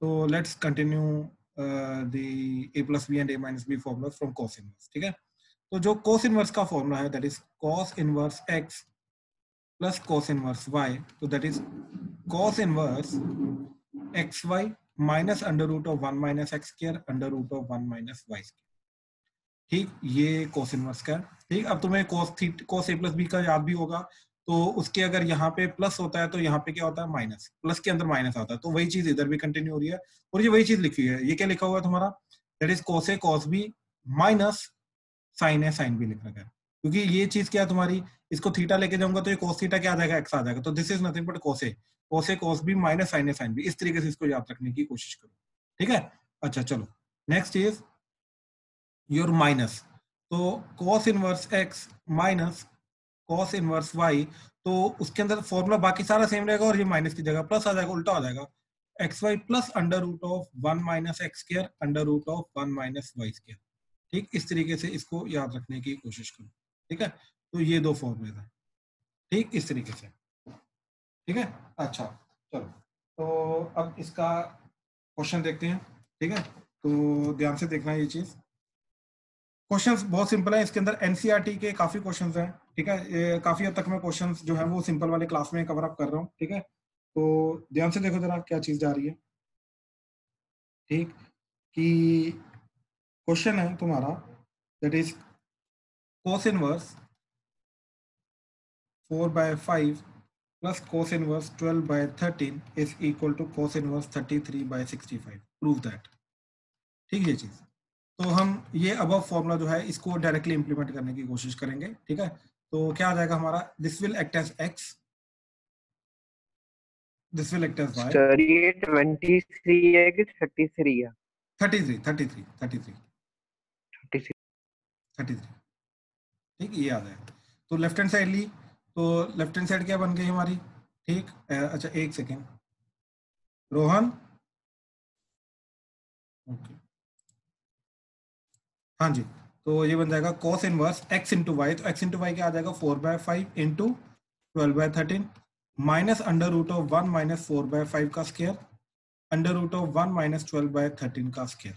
तो let's continue the a plus b and a minus b formulas from cos inverse ठीक है तो जो cos inverse का फॉर्मूला है that is cos inverse x plus cos inverse y तो that is cos inverse xy minus under root of 1 minus x square under root of 1 minus y square ठीक ये cos inverse का ठीक अब तुम्हें cos थीट cos a plus b का याद भी होगा तो उसके अगर यहाँ पे प्लस होता है तो यहाँ पे क्या होता है? माइनस प्लस के अंदर माइनस आता है। तो वही चीज़ इधर भी कंटिन्यू हो रही है और ये वही चीज़ लिखी है। ये क्या लिखा हुआ है तुम्हारा? That is cos a, cos b minus sine A sine B लिख रखा है। क्योंकि ये चीज़ क्या है तुम्हारी? इसको थीटा लेके जाऊँगा तो ये cos थीटा क्या आ जाएगा? एक्स आ जाएगा। तो this is nothing but cos a cos a, cos b minus sine A sine B इस तरीके से इसको याद रखने की कोशिश करो। ठीक है? अच्छा चलो। नेक्स्ट इज़ योर माइनस तो cos inverse X minus cos inverse y तो उसके अंदर फॉर्मूला बाकी सारा सेम रहेगा और ये माइनस की जगह प्लस आ जाएगा, उल्टा आ जाएगा। X Y plus under root of one minus X square under root of one minus Y square ठीक, इस तरीके से इसको याद रखने की कोशिश करो। ठीक है? तो ये दो फॉर्मूले हैं। ठीक, इस तरीके से। ठीक है? अच्छा चलो। तो अब इसका क्वेश्चन देखते हैं। ठीक है? तो ध्यान से देखना ये चीज़। क्वेश्चंस बहुत सिंपल है। इसके अंदर एनसीईआरटी के काफ़ी क्वेश्चंस हैं, ठीक है? काफ़ी हद तक मैं क्वेश्चंस जो है वो सिंपल वाले क्लास में कवर अप कर रहा हूँ, ठीक है? तो ध्यान से देखो जरा क्या चीज़ जा रही है। ठीक? कि क्वेश्चन है तुम्हारा that is cos inverse four by five plus cos inverse twelve by thirteen is equal to cos inverse thirty three by sixty five prove that ठीक ये चीज़? तो हम ये अब फॉर्मूला जो है इसको डायरेक्टली इंप्लीमेंट करने की कोशिश करेंगे ठीक है? तो क्या आ जाएगा हमारा? This will act as X this will act as Y sir ये 23 है कि 33 है? 33 33 33 33 33 ठीक ये आ जाएगा। तो लेफ़्ट हैंड साइड ली। तो लेफ़्ट हैंड साइड क्या बन गई हमारी? ठीक अच्छा एक सेकेंड रोहन? ओके। हाँ जी तो ये बन जाएगा cos inverse X into Y तो x इंटू वाई क्या आ जाएगा? Four by five into twelve by thirteen minus under root of one minus four by five का square under root of one minus twelve by thirteen का square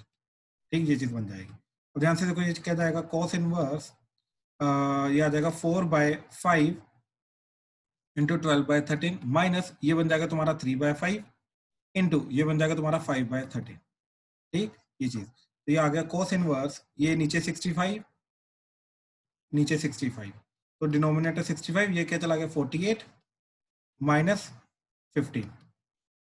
ठीक, ये चीज़ बन जाएगी। तो ध्यान से देखो, ये क्या जाएगा? cos इनवर्स ये आ जाएगा four by five into twelve by thirteen minus ये बन जाएगा तुम्हारा थ्री बाय फाइव इंटू ये बन जाएगा तुम्हारा फाइव बाय थर्टीन ठीक, ये चीज़। तो ये आ गया कोस इनवर्स ये नीचे 65 नीचे 65 तो डिनोमिनेटर 65 ये क्या चला गया? 48 माइनस 15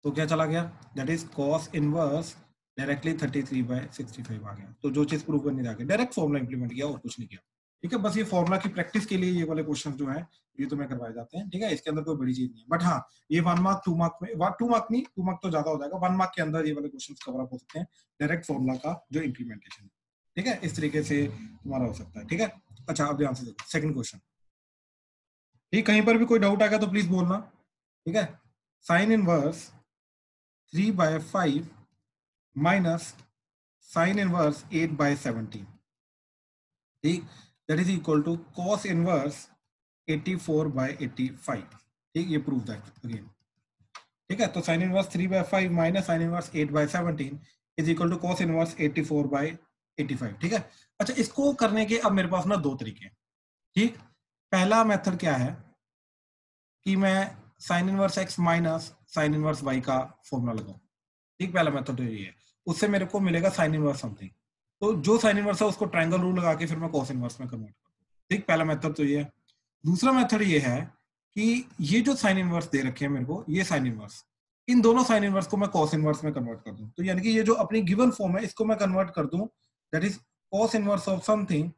तो क्या चला गया? That is cos inverse directly 33 by 65 आ गया। तो जो चीज़ प्रूव करने था डायरेक्ट फॉर्मूला इंप्लीमेंट किया और कुछ नहीं किया। ठीक है, बस ये फॉर्मूला की प्रैक्टिस के लिए ये वाले क्वेश्चन जो है, ये तुम्हें करवाए जाते हैं, ठीक है? इसके अंदर कोई बड़ी चीज़ नहीं है। बट हाँ ये वन मार्क टू मार्क में टू मार्क नहीं टू मार्क तो ज़्यादा हो जाएगा। वन मार्क के अंदर ये वाले क्वेश्चन कवर अप हो सकते हैं डायरेक्ट फॉर्मूला का जो इम्प्लीमेंटेशन है। ठीक है? इस तरीके से तुम्हारा हो सकता है, ठीक है? अच्छा अब ध्यान से देखो सेकंड क्वेश्चन ठीक, कहीं पर भी कोई डाउट आएगा तो प्लीज़ बोलना, ठीक है? Sine inverse three by five minus sine inverse eight by seventeen ठीक? That is equal to cos inverse 84 by 85 ठीक, ये प्रूव दैट अगेन ठीक है तो sine inverse 3 by 5 minus sine inverse 8 by 17 is equal to cos inverse 84 by 85 ठीक है? अच्छा इसको करने के, अब मेरे पास ना दो तरीके हैं। ठीक, पहला मेथड क्या है? कि मैं sine inverse X minus sine inverse Y का फॉर्मूला लगाऊँ। ठीक, पहला मेथड तो ये है। उससे मेरे को मिलेगा साइन इनवर्स समथिंग तो जो साइन इनवर्स है, उसको ट्रायंगल रूल लगा के फिर मैं कॉस इनवर्स में कन्वर्ट करूँ ठीक, पहला मेथड तो ये है। दूसरा मेथड ये है कि ये जो साइन इनवर्स दे रखे हैं मेरे को, ये साइन इनवर्स इन दोनों साइन इनवर्स को मैं कॉस इनवर्स में कन्वर्ट कर दूँ। तो यानी कि ये जो अपनी गिवन फॉर्म है, इसको मैं कन्वर्ट कर दूँ that is cos inverse of something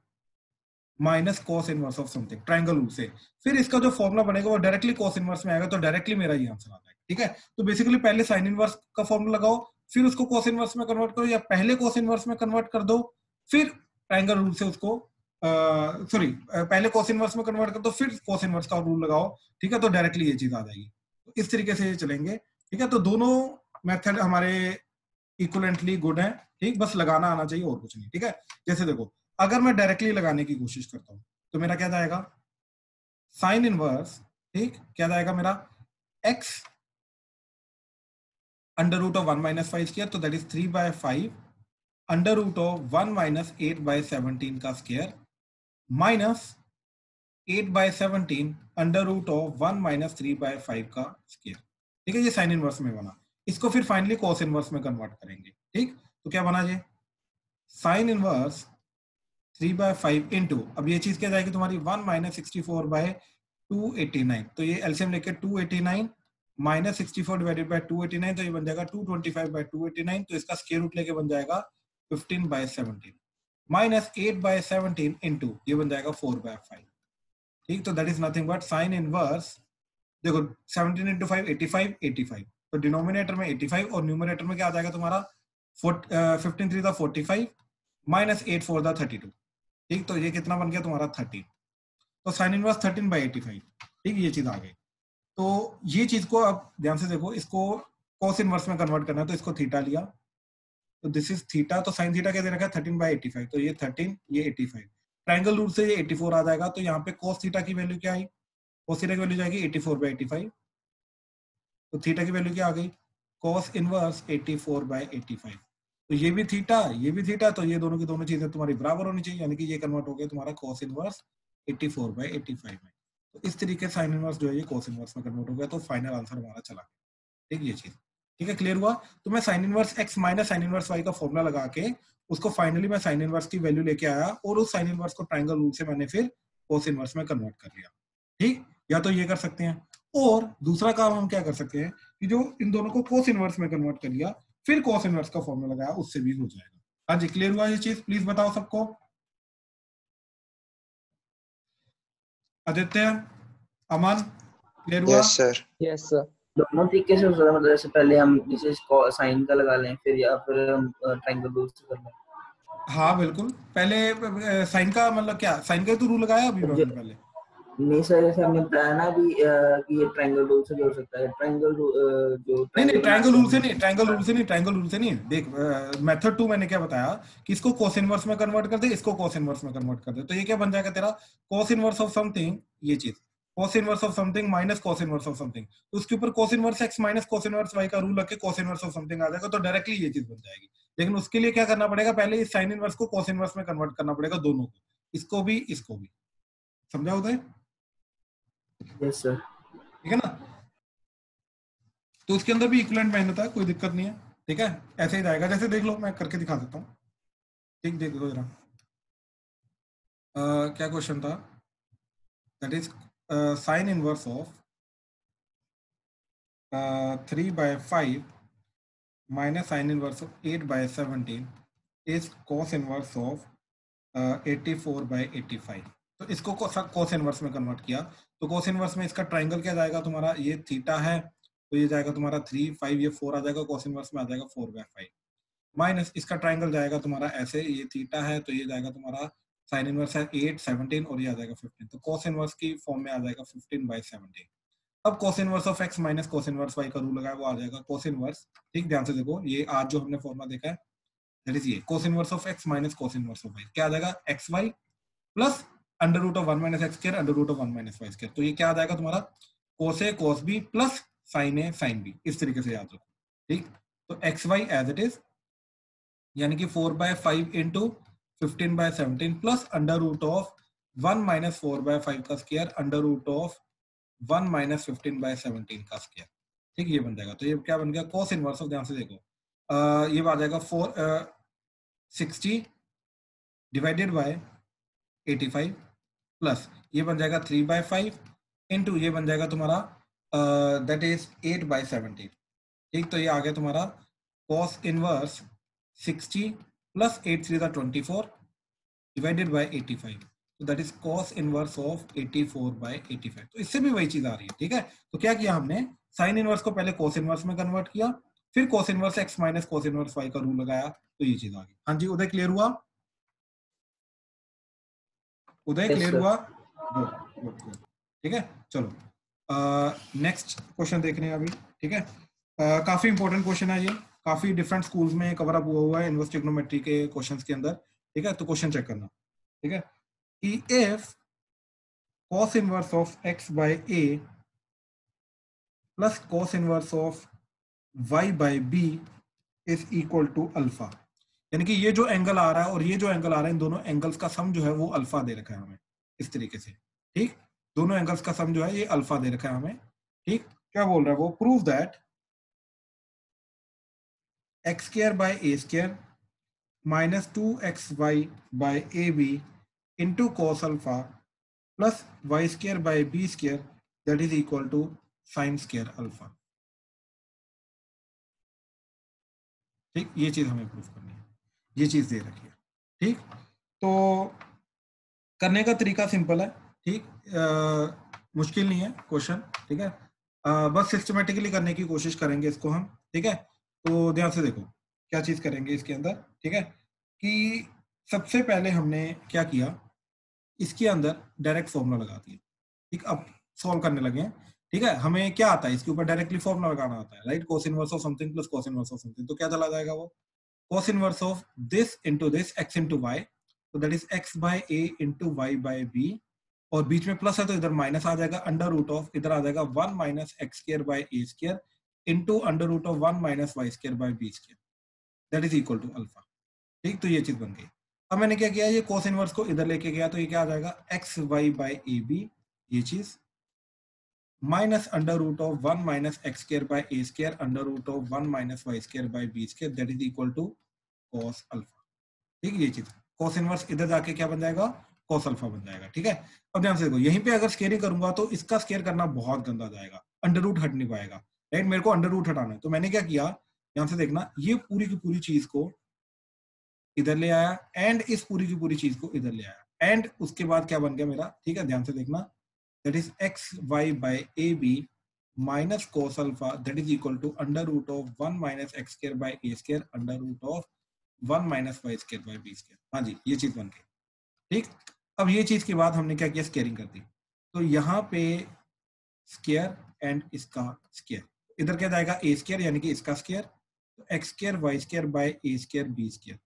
minus cos inverse of something triangle rule से। फिर इसका जो फॉर्मुला बनेगा, वो डायरेक्टली कॉस इनवर्स में आएगा तो डायरेक्टली मेरा ये आंसर आ जाएगा। ठीक है? तो बेसिकली पहले साइन इनवर्स का फॉर्मुला लगाओ फिर उसको कॉस इनवर्स में कन्वर्ट करो या पहले कॉस इनवर्स में कन्वर्ट कर दो, फिर ट्रायंगल रूल से उसको सॉरी पहले कॉस इनवर्स में कन्वर्ट कर दो, फिर कॉस इनवर्स का रूल लगाओ, ठीक है? तो डायरेक्टली ये चीज़ आ जाएगी। तो इस तरीके से ये चलेंगे, ठीक है? तो दोनों मेथड हमारे इक्वलेंटली गुड है, ठीक? बस लगाना आना चाहिए, और कुछ नहीं, ठीक है? जैसे देखो, अगर मैं डायरेक्टली लगाने की कोशिश करता हूँ तो मेरा क्या जाएगा? साइन इनवर्स ठीक? क्या जाएगा मेरा? X under root of one minus five square तो that is three by five under root of one minus eight by seventeen का square minus eight by seventeen under root of one minus three by five का square ठीक है, ये sine inverse में बना। इसको फिर फाइनली कॉस इनवर्स में कन्वर्ट करेंगे। ठीक? तो क्या बना ये sine inverse three by five into अब ये चीज़ क्या जाएगी तुम्हारी? One minus sixty four by two तो ये एल्सियम लेके two eighty nine minus sixty four divided by two eighty nine तो ये बन जाएगा two twenty five by two eighty nine तो इसका स्केयर रूट लेके बन जाएगा fifteen by seventeen minus eight by seventeen into ये बन जाएगा फोर बाय फाइव ठीक तो that is nothing but sine inverse देखो 17 into five eighty five eighty five तो डिनोमिनेटर में 85 और न्यूमिनेटर में क्या आ जाएगा तुम्हारा? फिफ्टीन थ्री था forty five minus eight four the thirty two ठीक तो ये कितना बन गया तुम्हारा थर्टीन तो sine inverse thirteen by eighty five ठीक, ये चीज़ आ गई. तो ये चीज़ को आप ध्यान से देखो, इसको कॉस इनवर्स में कन्वर्ट करना है तो इसको थीटा लिया। तो दिस इज़ थीटा तो साइन थीटा दे रखा है? थर्टीन बाई एटी फाइव तो ये थर्टीन ये एटी फाइव ट्राइंगल रूट से ये 84 आ जाएगा तो यहाँ पे कोस थीटा की वैल्यू क्या आई? कोस थीटा की वैल्यू जाएगी 84 बाई 85 तो थीटा की वैल्यू क्या आ गई? कॉस इनवर्स 84 बाई 85 तो ये भी थीटा ये भी थीटा तो ये दोनों की दोनों चीज़ें तुम्हारी बराबर होनी चाहिए, यानी कि ये कन्वर्ट हो गया तुम्हारा कोस इनवर्स 84 बाई 85 में। तो इस तरीके से साइन इनवर्स जो है, ये कोस इनवर्स में कन्वर्ट हो गया तो फाइनल आंसर हमारा चला गया। ठीक ये चीज़। ठीक है क्लियर हुआ? तो मैं sine inverse X minus sine inverse Y का फॉर्मुला लगा के, उसको फाइनली मैं साइन इनवर्स की वैल्यू लेके आया और उस साइन इनवर्स को ट्राइंगल रूल से मैंने फिर कोस इनवर्स में कन्वर्ट कर लिया। ठीक? या तो ये कर सकते हैं। और दूसरा काम हम क्या कर सकते हैं कि जो इन दोनों को कोस इनवर्स में कन्वर्ट कर लिया, फिर कोस इनवर्स का फॉर्मूला लगाया, उससे भी हो जाएगा। हाँ जी क्लियर हुआ ये चीज़? प्लीज़ बताओ सबको। आदित्य अमन क्लियर हुआ यस सर यस सर दोनों तरीके से हो सकता है मतलब जैसे पहले हम जैसे इसको साइन का लगा लें फिर या फिर हम ट्रायंगल रूल से कर लें। हाँ बिल्कुल। पहले साइन का मतलब क्या? साइन का तो रूल लगाया अभी। पहले। नहीं सर जैसे हमने बताया ना अभी कि ये ट्रायंगल रूल से भी हो सकता है। ट्रायंगल जो नहीं नहीं ट्रायंगल रूल से नहीं ट्रायंगल रूल से नहीं ट्रायंगल रूल से नहीं। देख मेथड टू मैंने क्या बताया कि इसको कोस इनवर्स में कन्वर्ट कर दे इसको कोस इनवर्स में कन्वर्ट कर दे। तो ये क्या बन जाएगा तेरा? कोस इनवर्स ऑफ़ समथिंग ये चीज़। Cos inverse of something minus cos inverse of something तो उसके ऊपर cos inverse X minus cos inverse Y का रूल रख के कोस इनवर्स ऑफ़ समथिंग आ जाएगा तो डायरेक्टली ये चीज़ बन जाएगी। लेकिन उसके लिए क्या करना पड़ेगा? पहले इस साइन इनवर्स को कोस इनवर्स में कन्वर्ट करना पड़ेगा दोनों को। इसको भी इसको भी। समझा होता ठीक है ना? तो उसके अंदर भी इक्वलेंट मेहनत है कोई दिक्कत नहीं है। ठीक है? ऐसे ही जाएगा। जैसे देख लो, मैं करके दिखा देता हूँ। ठीक, देख लो जरा। क्या क्वेश्चन था? That is sine inverse of three by five minus sine inverse of eight by seventeen is cos inverse of eighty four by eighty five तो इसको कॉस इनवर्स में कन्वर्ट किया। तो कोस इनवर्स में इसका ट्राइंगल क्या जाएगा? तुम्हारा ये थीटा है तो ये जाएगा तुम्हारा थ्री फाइव ये फोर आ जाएगा कोस इनवर्स में आ जाएगा फोर बाय फाइव माइनस इसका ट्राइंगल जाएगा तुम्हारा ऐसे, ये थीटा है तो ये जाएगा तुम्हारा साइन इनवर्स है एट सेवनटीन और ये आ जाएगा फिफ्टीन तो कोस इनवर्स की फॉर्म में आ जाएगा फिफ्टीन बाई सेवनटीन अब cos inverse of x minus cos inverse y का रूल लगाया, वो आ जाएगा कोस इनवर्स ठीक, ध्यान से देखो, ये आज जो हमने फॉर्मुला देखा है दैट इज़ ये. Cos inverse of x minus cos inverse of y क्या आ जाएगा? X y plus under root of one minus x square under root of one minus y square तो ये क्या आ जाएगा तुम्हारा? Cos a cos b plus sine a sine b इस तरीके से याद रखो। ठीक? तो x y as it is यानी कि four by five into fifteen by seventeen plus under root of one minus four by five का square under root of one minus fifteen by seventeen का स्केयर ठीक? ये बन जाएगा। तो ये क्या बन गया? कोस इनवर्स ऑफ़ ध्यान से देखो। अह, ये आ जाएगा four sixty divided by eighty five plus ये बन जाएगा थ्री बाय फाइव इंटू ये बन जाएगा तुम्हारा that is eight by seventeen ठीक तो ये आ गया तुम्हारा cos inverse sixty plus eight three twenty four divided by eighty five तो that is cos inverse of eighty four by eighty five तो इससे भी वही चीज़ आ रही है, ठीक है? तो क्या किया हमने? साइन इनवर्स को पहले कॉस इनवर्स में कन्वर्ट किया, फिर cos inverse x minus cos inverse y का रूल लगाया तो ये चीज़ आ गई। हाँ जी उदय क्लियर हुआ? उदय क्लियर हुआ? ठीक है? चलो। नेक्स्ट क्वेश्चन देखने हैं अभी ठीक है? uh, काफ़ी इंपॉर्टेंट क्वेश्चन है ये। काफ़ी डिफरेंट स्कूल्स में कवर अप हुआ हुआ है इनवर्स के क्वेश्चंस के अंदर। ठीक है? तो क्वेश्चन चेक करना। ठीक है? कि if cos inverse of x by a plus cos inverse of y by b is equal to alpha यानी कि ये जो एंगल आ रहा है और ये जो एंगल आ रहा है, इन दोनों एंगल्स का सम जो है वो अल्फ़ा दे रखा है हमें, इस तरीके से। ठीक? दोनों एंगल्स का सम जो है ये अल्फ़ा दे रखा है हमें। ठीक? क्या बोल रहा है वो? Prove that x square by a square minus two x y by a b into cos alpha plus y square by b square that is equal to sine square alpha ठीक? ये चीज़ हमें प्रूफ करनी है। ये चीज़ दे रखी है ठीक? तो करने का तरीका सिंपल है ठीक? मुश्किल नहीं है क्वेश्चन ठीक है? आ, बस सिस्टमेटिकली करने की कोशिश करेंगे इसको हम ठीक है? तो ध्यान से देखो क्या चीज़ करेंगे इसके अंदर ठीक है? कि सबसे पहले हमने क्या किया इसके अंदर डायरेक्ट फॉर्मूला लगा दिया ठीक? अब सॉल्व करने लगे हैं ठीक है? हमें क्या आता है इसके ऊपर डायरेक्टली फॉर्मूला लगाना आता है right cos inverse of something plus cos inverse of something तो क्या चला जाएगा वो? Cos inverse of this into this x into y तो that is x by a into y by b और बीच में प्लस है तो इधर माइनस आ जाएगा अंडर रूट ऑफ़ इधर आ जाएगा one minus x square by a square into under root of one minus y square by b square that is equal to alpha ठीक? तो ये चीज़ बन गई। अब मैंने क्या किया? ये कोस इनवर्स को इधर लेके गया तो ये क्या आ जाएगा? X y by a b ये चीज़ minus under root of 1 minus x square by a square under root of 1 minus y square by b square that is equal to cos alpha ठीक है, ये चीज़। cos इनवर्स इधर जाके क्या बन जाएगा? cos अल्फ़ा बन जाएगा, ठीक है? अब ध्यान से देखो, यहीं पे अगर स्केयरिंग करूँगा तो इसका स्केयर करना बहुत गंदा जाएगा। अंडर रूट हट नहीं पाएगा। राइट मेरे को अंडर रूट हटाना है। तो मैंने क्या किया? ध्यान से देखना, ये पूरी की पूरी चीज़ को इधर ले आया एंड इस पूरी की पूरी चीज़ को इधर ले आया। एंड उसके बाद क्या बन गया मेरा? ठीक है, ध्यान से देखना। That is xy by ab minus cos alpha, that is equal to under root of 1 minus x square by a square under root of 1 minus y square by b square. हाँ जी, ये चीज़ बन गई। ठीक? अब ये चीज़ के बाद हमने क्या किया? स्केयरिंग कर दी। तो यहाँ पे स्केयर एंड इसका स्केयर इधर क्या जाएगा? ए स्केयर यानी कि इसका स्केयर तो x square y square by a square b square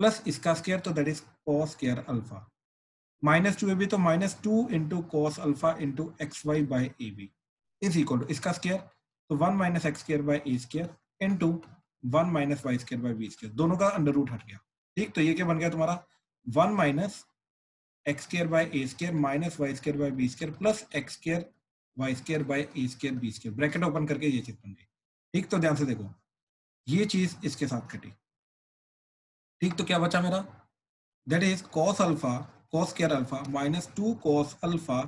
plus इसका स्केयर तो that is cos square alpha minus two a b तो minus two into cos alpha into x y by a b is equal to इसका square तो one minus x square by a square into one minus y square by b square दोनों का under root हट गया। ठीक? तो ये क्या बन गया तुम्हारा? One minus x square by a square minus y square by b square plus x square y square by a square b square bracket open करके ये चीज़ बन गई। ठीक? तो ध्यान से देखो। ये चीज़ इसके साथ कटी। ठीक? तो क्या बचा मेरा? That is cos alpha cos square alpha minus 2 cos alpha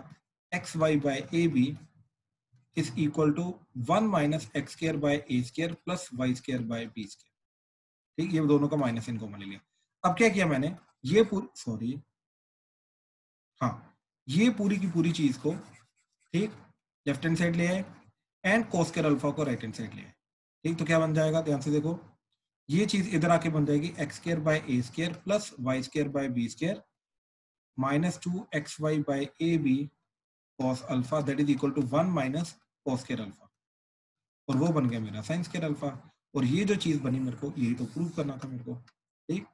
xy by ab is equal to 1 minus x square by a square plus y square by b square. ठीक, ये दोनों का माइनस इनको ले लिया। अब क्या किया मैंने? ये सॉरी हाँ ये पूरी की पूरी चीज़ को, ठीक लेफ़्ट हैंड साइड ले आए एंड कोस्केर अल्फ़ा को राइट हैंड साइड ले आए। ठीक तो क्या बन जाएगा? ध्यान से देखो, ये चीज़ इधर आके बन जाएगी x square by a square plus y square by b square minus 2xy by ab cos alpha, that is equal to 1 minus cos square alpha. और वो बन गया मेरा साइन स्केयर अल्फ़ा और ये जो चीज़ बनी मेरे को, यही तो प्रूव करना था मेरे को। ठीक?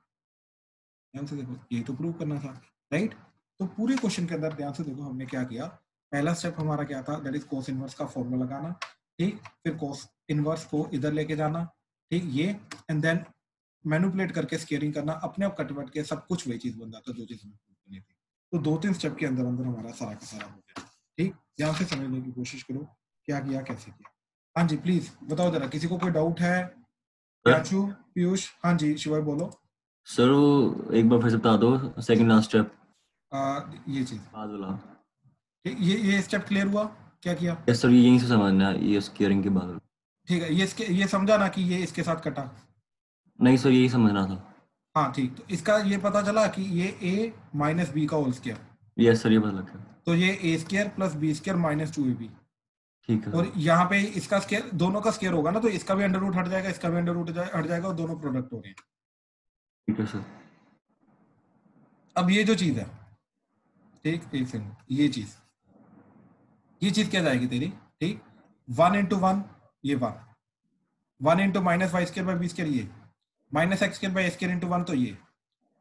ध्यान से देखो, यही तो प्रूव करना था। राइट तो पूरे क्वेश्चन के अंदर ध्यान से देखो हमने क्या किया। पहला स्टेप हमारा क्या था? दैट इज़ कोस इनवर्स का फॉर्मूला लगाना। ठीक? फिर कोस इनवर्स को इधर लेके जाना। ठीक? ये। एंड देन मैनुपुलेट करके स्केयरिंग करना। अपने आप कटवट के सब कुछ वही चीज़ बन जाता, जो चीज़ थी तो दो तीन स्टेप के अंदर अंदर हमारा सारा का सारा हो गया। ठीक? ध्यान से समझने की कोशिश करो क्या किया कैसे किया। हाँ जी प्लीज़ बताओ जरा किसी को कोई डाउट है? राजू पीयूष? हाँ जी शिवाय बोलो। सर वो एक बार फिर से बता दो सेकंड लास्ट स्टेप ये चीज़। ये ये स्टेप क्लियर हुआ? क्या किया? यस सर ये यहीं से समझना ये स्केयरिंग के बाद। ठीक है ये इसके ये समझा ना कि ये इसके साथ कटा। नहीं सर यही समझना था। हाँ ठीक। तो इसका ये पता चला कि ये ए माइनस बी का होल स्केयर यस सर ये पता लग तो ये a square plus b square minus two a b ठीक है। और यहाँ पे इसका स्केयर दोनों का स्केयर होगा ना तो इसका भी अंडर रूट हट जाएगा इसका भी अंडर रूट हट जाएगा और दोनों प्रोडक्ट हो गए। ठीक है सर अब ये जो चीज़ है ठीक एक सेकंड ये चीज़। ये चीज़ क्या जाएगी तेरी? ठीक वन इंटू वन ये one one into minus y square by b square ये। Minus x square by square into one तो ये।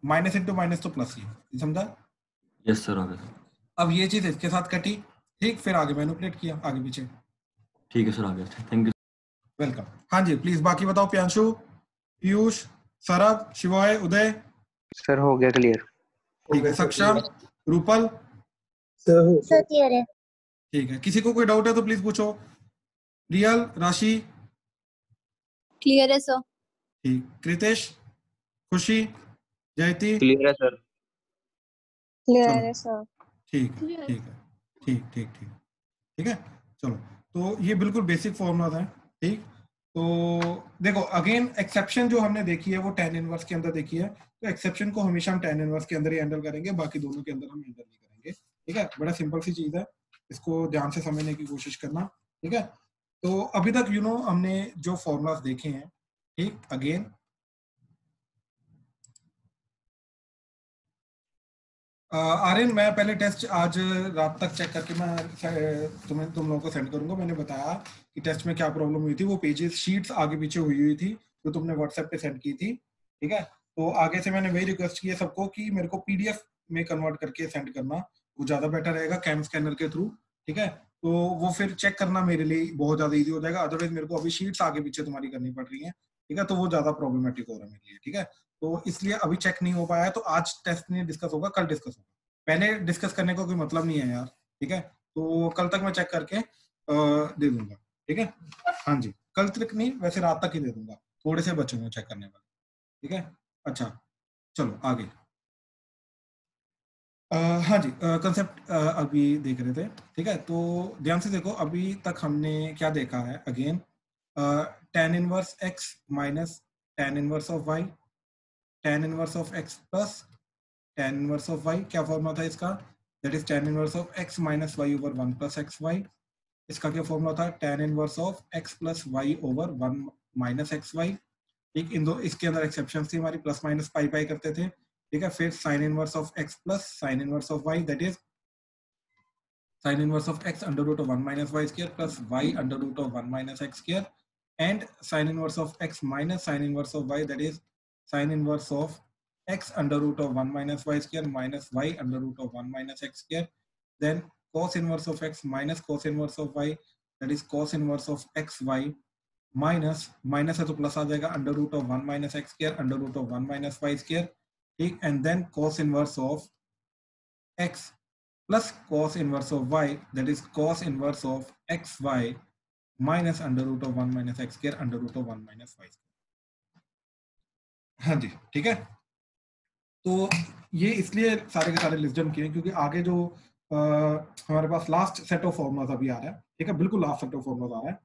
माइनस इंटू माइनस तो प्लस ये। समझा? यस सर आगे अब ये चीज़ इसके साथ कटी। ठीक फिर आगे मैनुपुलेट किया आगे पीछे। ठीक है सर आगे थैंक यू वेलकम हाँ जी प्लीज़ बाकी बताओ प्यांशु पीयूष सरब शिवाय उदय। सर हो गया क्लियर ठीक है सक्षम रूपल। सर क्लियर है। ठीक है किसी को कोई डाउट है तो प्लीज़ पूछो। रियल राशि? क्लियर है सर ठीक कृतेश खुशी जयती। क्लियर है सर क्लियर है सर ठीक है। ठीक है। ठीक ठीक ठीक। ठीक है? चलो। तो ये बिल्कुल बेसिक फॉर्मूला है ठीक? तो देखो अगेन एक्सेप्शन जो हमने देखी है वो टेन इनवर्स के अंदर देखी है। तो एक्सेप्शन को हमेशा हम टेन इनवर्स के अंदर ही हैंडल करेंगे बाकी दोनों के अंदर हम हैंडल नहीं करेंगे। ठीक है? बड़ा सिंपल सी चीज़ है। इसको ध्यान से समझने की कोशिश करना। ठीक है? तो अभी तक यू you नो know, हमने जो फॉर्मूलाज देखे हैं ठीक अगेन आर्यन मैं पहले टेस्ट आज रात तक चेक करके मैं तुम्हें, तुम लोगों को सेंड करूँगा। मैंने बताया कि टेस्ट में क्या प्रॉब्लम हुई थी। वो पेजेस शीट्स आगे पीछे हुई हुई थी, जो तुमने व्हाट्सएप पे सेंड की थी। ठीक है? तो आगे से मैंने वही रिक्वेस्ट किया सबको कि मेरे को पीडीएफ में कन्वर्ट करके सेंड करना। वो ज़्यादा बेटर रहेगा कैम स्कैनर के थ्रू ठीक है? तो वो फिर चेक करना मेरे लिए बहुत ज़्यादा इजी हो जाएगा। अदरवाइज़ मेरे को अभी शीट्स आगे पीछे तुम्हारी करनी पड़ रही है। ठीक है? तो वो ज़्यादा प्रॉब्लमेटिक हो रहा है मेरे लिए ठीक है? तो इसलिए अभी चेक नहीं हो पाया तो आज टेस्ट नहीं डिस्कस होगा कल डिस्कस होगा। पहले डिस्कस करने का को कोई मतलब नहीं है यार ठीक है? तो कल तक मैं चेक करके दे दूँगा ठीक है? हाँ जी कल तक नहीं वैसे रात तक ही दे दूँगा थोड़े से बचे हुए चेक करने वाले ठीक है? अच्छा चलो आगे। अ, हाँ जी कंसेप्ट अभी देख रहे थे ठीक है? तो ध्यान से देखो अभी तक हमने क्या देखा है again tan inverse x minus tan inverse of y tan inverse of x plus tan inverse of y क्या फॉर्मूला था इसका? That is tan inverse of x minus y over one plus x y इसका क्या formula था? Tan inverse of x plus y over one minus x y ठीक, इन दो, इसके अंदर एक्सेप्शन थी हमारी प्लस माइनस पाई पाई करते थे। ठीक है, फिर sine inverse of x plus sine inverse of y that is sine inverse of x under root of one minus y square plus y under root of one minus x square and sine inverse of x minus sine inverse of y that is sine inverse of x under root of 1 minus y square minus y under root of 1 minus x square then cos inverse of x minus cos inverse of y that is cos inverse of xy minus minus है तो plus आ जाएगा under root of 1 minus x square under root of 1 minus y square ठीक and then cos inverse of x plus cos inverse of y that is cos inverse of xy minus under root of 1 minus x square under root of 1 minus y square हाँ जी ठीक है? तो ये इसलिए सारे के सारे लिस्ट डाउन किए क्योंकि आगे जो अ, हमारे पास लास्ट सेट ऑफ़ फॉर्मुलाज अभी आ रहा है ठीक है? बिल्कुल लास्ट सेट ऑफ़ फॉर्मुलाज आ रहा है।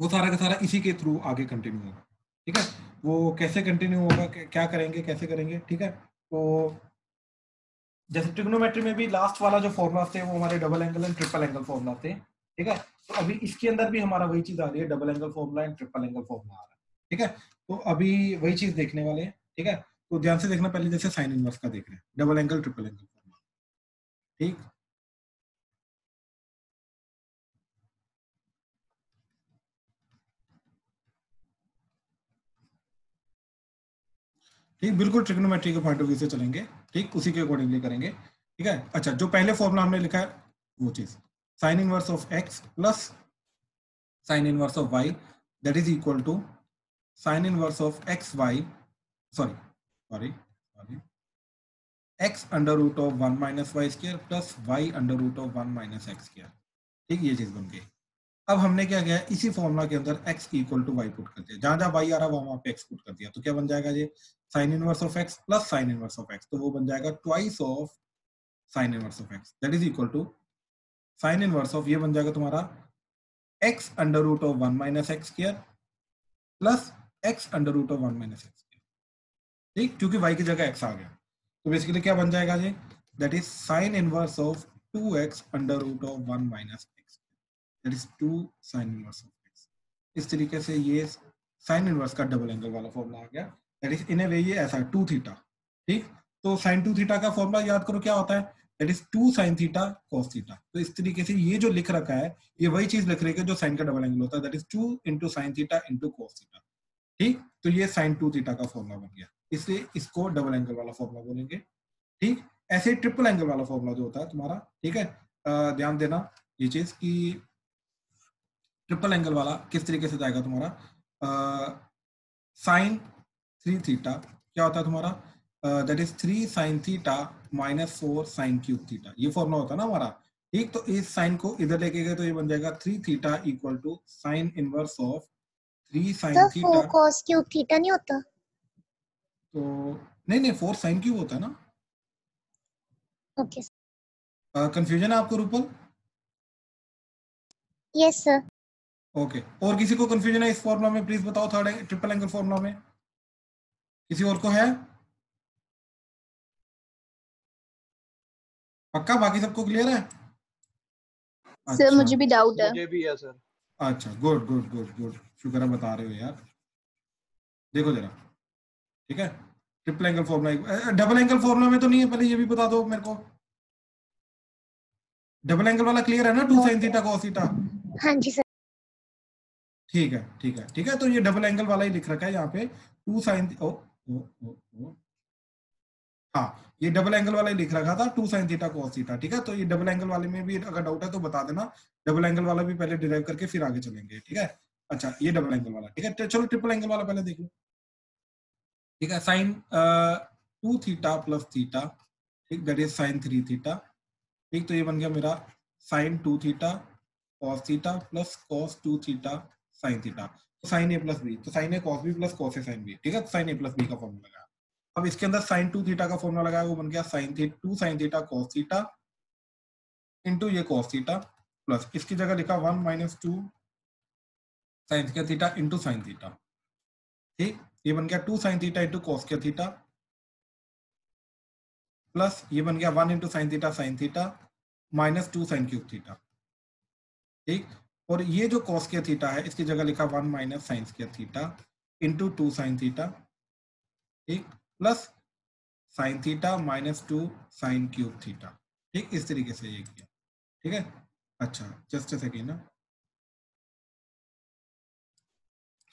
वो सारा का सारा इसी के थ्रू आगे कंटिन्यू होगा ठीक है? वो कैसे कंटिन्यू होगा क्या करेंगे कैसे करेंगे ठीक है? तो जैसे ट्रिग्नोमेट्री में भी लास्ट वाला जो फॉर्मुला थे, वो हमारे double angle and triple angle formula थे, ठीक है? तो अभी इसके अंदर भी हमारा वही चीज़ आ रही है double angle formula and triple angle formula आ रहा है, ठीक है? तो अभी वही चीज़ देखने वाले हैं, ठीक है? तो ध्यान से देखना, पहले जैसे साइन इनवर्स का देख रहे हैं double angle triple angle formula ठीक? ठीक, बिल्कुल ट्रिग्नोमेट्री के पॉइंट ऑफ़ व्यू से चलेंगे। ठीक, उसी के अकॉर्डिंगली करेंगे। ठीक है? अच्छा जो पहले फॉर्मूला हमने लिखा है, वो चीज़। Sine inverse of x plus sine inverse of y that is equal to sine inverse of x y sorry sorry sorry x under root of one minus y square plus y under root of one minus x square ठीक, ये चीज़ बन गई। अब हमने क्या किया? इसी formula के अंदर x equal to y put कर दिया। जहाँ जहाँ y आ रहा वहाँ वहाँ पे x पुट कर दिया। तो क्या बन जाएगा ये? Sine inverse of x plus sine inverse of x तो वो बन जाएगा twice of sine inverse of x that is equal to sine inverse of ये बन जाएगा तुम्हारा x under root of one minus x square plus x under root of one minus x ठीक? क्योंकि y की जगह x आ गया। तो बेसिकली क्या बन जाएगा ये? That is sine inverse of two x under root of one minus x that is two sine inverse of x इस तरीके से ये साइन इनवर्स का डबल एंगल वाला फॉर्मूला आ गया। दैट इज़ इन ए वे ये ऐसा टू थीटा ठीक? तो साइन टू थीटा का फॉर्मूला याद करो क्या होता है? That is two sine theta cos theta तो इस तरीके से ये जो लिख रखा है, ये वही चीज़ लिख रही है जो साइन का डबल एंगल होता है that is two into sine theta into cos theta ठीक? तो ये साइन टू थीटा का फॉर्मूला बन गया। इसलिए इसको डबल एंगल वाला फॉर्मूला बोलेंगे, ठीक? ऐसे ट्रिपल एंगल वाला फॉर्मूला जो होता है तुम्हारा, ठीक है? ध्यान देना ये चीज़ कि ट्रिपल एंगल वाला किस तरीके से जाएगा तुम्हारा? साइन थ्री थीटा क्या होता है तुम्हारा? That is three sine theta minus four sine cube theta ये फॉर्मूला होता है ना हमारा। ठीक तो इस साइन को इधर लेके गए तो ये बन जाएगा three theta equal to sine inverse of three sine theta cube theta नहीं होता? तो नहीं नहीं फोर साइन क्यूब होता है ना। ओके कंफ्यूजन है आपको Rupal yes sir okay okay. और किसी को कंफ्यूजन है इस फॉर्मुला में प्लीज़ बताओ थर्ड ट्रिपल एंगल फॉर्मुला में। किसी और को है? पक्का? बाकी सबको क्लियर है? सर अच्छा, मुझे भी डाउट है। मुझे भी है सर अच्छा गुड गुड गुड गुड शुक्र है बता रहे हो यार। देखो जरा। ठीक है? Triple angle formula double angle formula में तो नहीं है पहले ये भी बता दो मेरे को। डबल एंगल वाला क्लियर है ना? Two sine theta cos theta हाँ जी सर ठीक है ठीक है ठीक है। तो ये डबल एंगल वाला ही लिख रखा है यहाँ पे। टू साइन ओ ओ ओ ओ। हाँ ये डबल एंगल वाला ही लिख रखा था two sine theta cos theta ठीक है। तो ये डबल एंगल वाले में भी अगर डाउट है तो बता देना। डबल एंगल वाला भी पहले डिराइव करके फिर आगे चलेंगे, ठीक है। अच्छा ये डबल एंगल वाला, ठीक है। तो चलो ट्रिपल एंगल वाला पहले देख लो। ठीक है sine two theta plus theta ठीक that is sine three theta ठीक तो ये बन गया मेरा sine two theta cos theta plus cos two theta sine theta तो साइन ए प्लस बी तो sine a cos b plus cos a sine b ठीक है? साइन ए प्लस बी का फॉर्मूला लगाया। अब इसके अंदर साइन टू थीटा का फॉर्मूला लगाया, वो बन गया साइन थी two sine theta cos theta into ये कॉस थीटा प्लस इसकी जगह लिखा one minus two sine square theta into sine theta ठीक? ये बन गया two sine theta into cos square theta plus ये बन गया one into sine theta sine theta minus two sine cube theta ठीक? और ये जो कॉस के थीटा है, इसकी जगह लिखा one minus sine square theta into two sine theta ठीक? Plus sine theta minus two sine cube theta ठीक? इस तरीके से ये किया, ठीक है? अच्छा जस्ट सेकेंड ना।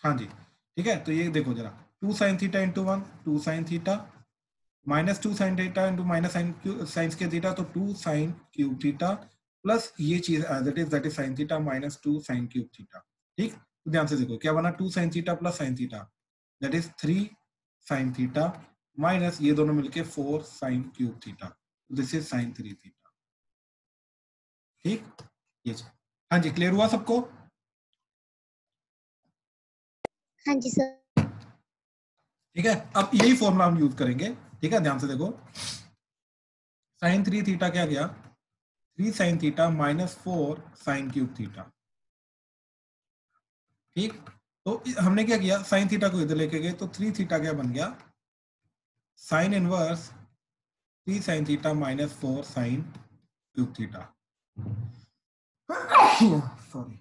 हाँ जी, ठीक है? तो ये देखो जरा two sine theta into one two sine theta minus two sine theta into minus sine science के थीटा तो two sine cube theta plus ये चीज़ that is that is sine theta minus two sine cube theta ठीक? तो ध्यान से देखो क्या बना? Two sine theta plus sine theta that is three sine theta minus ये दोनों मिलके four sine cube theta this is sine three theta ठीक? ये चीज़। हाँ जी क्लियर हुआ सबको? हाँ जी सर ठीक है? अब यही फॉर्मूला हम यूज़ करेंगे। ठीक है? ध्यान से देखो। साइन थ्री थीटा क्या गया? Three sine theta minus four sine cube theta. ठीक? तो हमने क्या किया? साइन थीटा को इधर लेके गए तो थ्री थीटा क्या बन गया? Sine inverse three sine theta minus four sine cube theta. Sorry.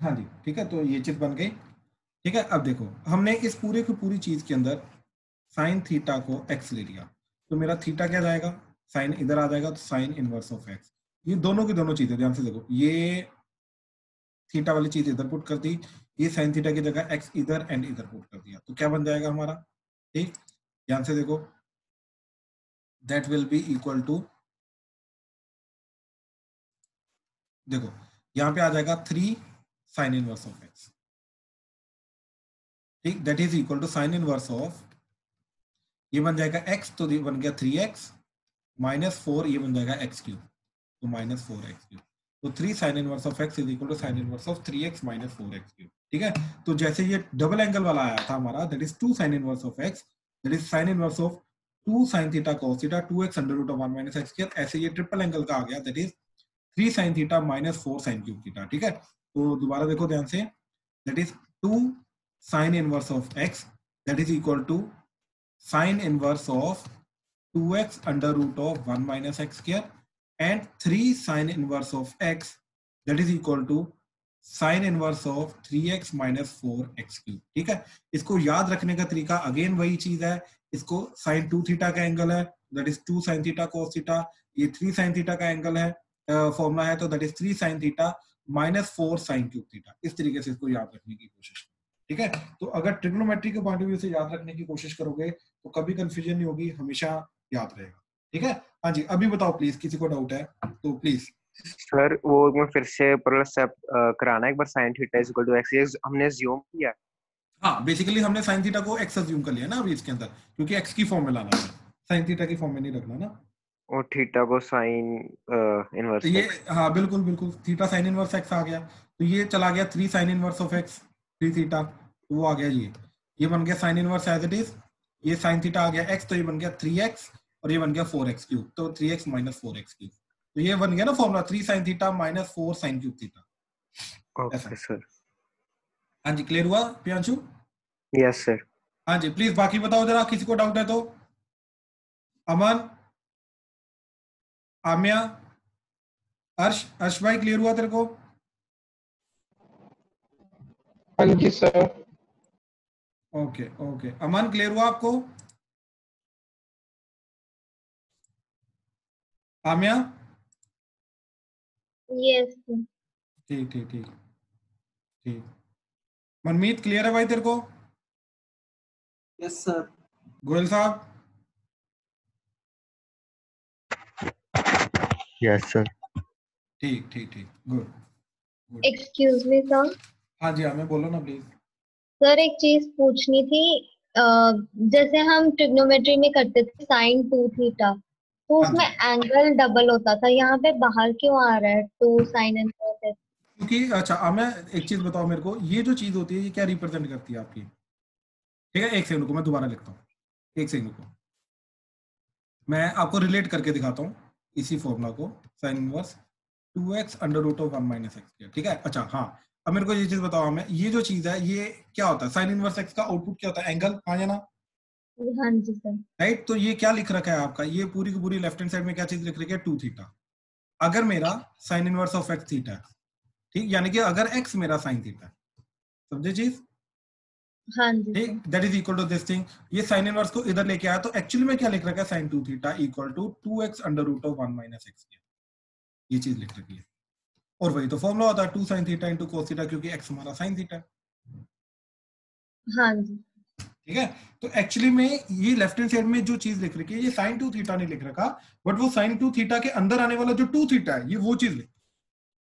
हाँ जी, ठीक है तो ये चीज़ बन गई। ठीक है, अब देखो, हमने इस पूरे की पूरी चीज़ के अंदर साइन थीटा को एक्स ले लिया तो मेरा थीटा क्या जाएगा? साइन इधर आ जाएगा तो साइन इनवर्स ऑफ़ एक्स ये दोनों की दोनों चीज़ें, ध्यान से देखो, ये थीटा वाली चीज़ इधर पुट कर दी, ये साइन थीटा की जगह एक्स इधर एंड इधर पुट कर दिया तो क्या बन जाएगा हमारा? ठीक, ध्यान से देखो that will be equal to देखो, यहाँ पे आ जाएगा three sine inverse of x ठीक that is equal to sine inverse of ये बन जाएगा एक्स तो ये बन गया थ्री एक्स माइनस फोर ये बन जाएगा एक्स क्यूब तो माइनस फोर एक्स क्यूब तो three sine inverse of x is equal to sine inverse of three x minus four x cube ठीक है? तो जैसे ये डबल एंगल वाला आया था हमारा that is two sine inverse of x that is sine inverse of two sine theta cos theta two x under root of one minus x square ऐसे ये ट्रिपल एंगल का आ गया that is three sine theta minus four sine cube theta ठीक है? तो दोबारा देखो ध्यान से that is two sine inverse of x that is equal to sine inverse of two x under root of one minus x square and three sine inverse of x that is equal to sine inverse of three x minus four ठीक है? इसको याद रखने का तरीका again वही चीज़ है। इसको साइन टू थीटा का एंगल है that is two sine theta cos theta ये थ्री साइन थीटा का एंगल है फॉर्मूला है तो that is three sine theta minus four sine cube theta इस तरीके से इसको याद रखने की कोशिश करें। ठीक है? तो अगर ट्रिग्नोमेट्री के पॉइंट ऑफ़ व्यू से याद रखने की कोशिश करोगे तो कभी कंफ्यूजन नहीं होगी हमेशा याद रहेगा। ठीक है? हाँ जी अभी बताओ प्लीज़ किसी को डाउट है तो प्लीज़ सर वो मैं फिर से स्टेप कराना एक बार sin theta is equal to x हमने assume किया। हाँ बेसिकली हमने साइन थीटा को एक्स अज्यूम कर लिया ना अभी इसके अंदर क्योंकि एक्स की फॉर्म में लाना है। साइन थीटा की फॉर्म में नहीं रखना ना। और थीटा को sin इनवर्स ये हाँ बिल्कुल बिल्कुल थीटा साइन इनवर्स एक्स आ गया। तो ये चला गया three sine inverse of x three theta वो आ गया ये। ये बन गया sine inverse as it is ये साइन थीटा आ गया एक्स तो ये बन गया थ्री एक्स और ये बन गया फोर एक्स क्यूब तो three x minus four x cube तो ये बन गया ना formula three sine theta minus four sine cube theta हाँ जी क्लियर हुआ प्रियांशु? यस सर हाँ जी प्लीज़ बाकी बताओ जरा किसी को डाउट है तो। अमन? आम्या? अर्श? अर्श भाई क्लियर हुआ तेरे को? हाँ जी sir okay okay Aman clear हुआ आपको? आम्या यस ठीक ठीक ठीक ठीक। मनमीत क्लियर है भाई तेरे को? यस सर गोयल साहब? यस सर ठीक ठीक ठीक। Good good excuse me sir हाँ जी हाँ मैं बोलो ना प्लीज़ सर एक चीज़ पूछनी थी जैसे हम ट्रिग्नोमेट्री में करते थे साइन टू थीटा तो हाँ उसमें एंगल डबल होता था यहाँ पे बाहर क्यों आ रहा है टू साइन एंड क्योंकि अच्छा मैं एक चीज़ बताओ मेरे को ये जो चीज़ होती है ये क्या रिप्रेजेंट करती है आपकी? ठीक है एक सेकंड को मैं दोबारा लिखता हूँ। एक सेकंड को मैं आपको रिलेट करके दिखाता हूँ इसी फॉर्मूला को sine inverse two x under root of one minus x ठीक है? अच्छा हाँ। अब मेरे को ये चीज़ बताओ हमें ये जो चीज़ है ये क्या होता है? साइन इनवर्स एक्स का आउटपुट क्या होता है? एंगल हाँ या ना? हाँ जी सर राइट तो ये क्या लिख रखा है आपका? ये पूरी की पूरी लेफ़्ट हैंड साइड में क्या चीज़ लिख रखी है? टू थीटा अगर मेरा sine inverse of x theta ठीक? यानी कि अगर एक्स मेरा साइन थीटा समझे चीज़? हाँ जी ठीक? That is equal to this thing ये साइन इनवर्स को इधर लेके आया तो एक्चुअली में क्या लिख रखा है? Sine two theta equal to two x under root of one minus x ये चीज़ लिख रखी है। और वही तो फॉर्मूला होता है two sine theta into cos theta क्योंकि एक्स हमारा साइन थीटा है। जी। ठीक है? तो एक्चुअली में ये लेफ़्ट हैंड साइड में जो चीज़ लिख रखी है ये साइन टू थीटा नहीं लिख रखा बट वो साइन टू थीटा के अंदर आने वाला जो टू थीटा है ये वो चीज़ लिख,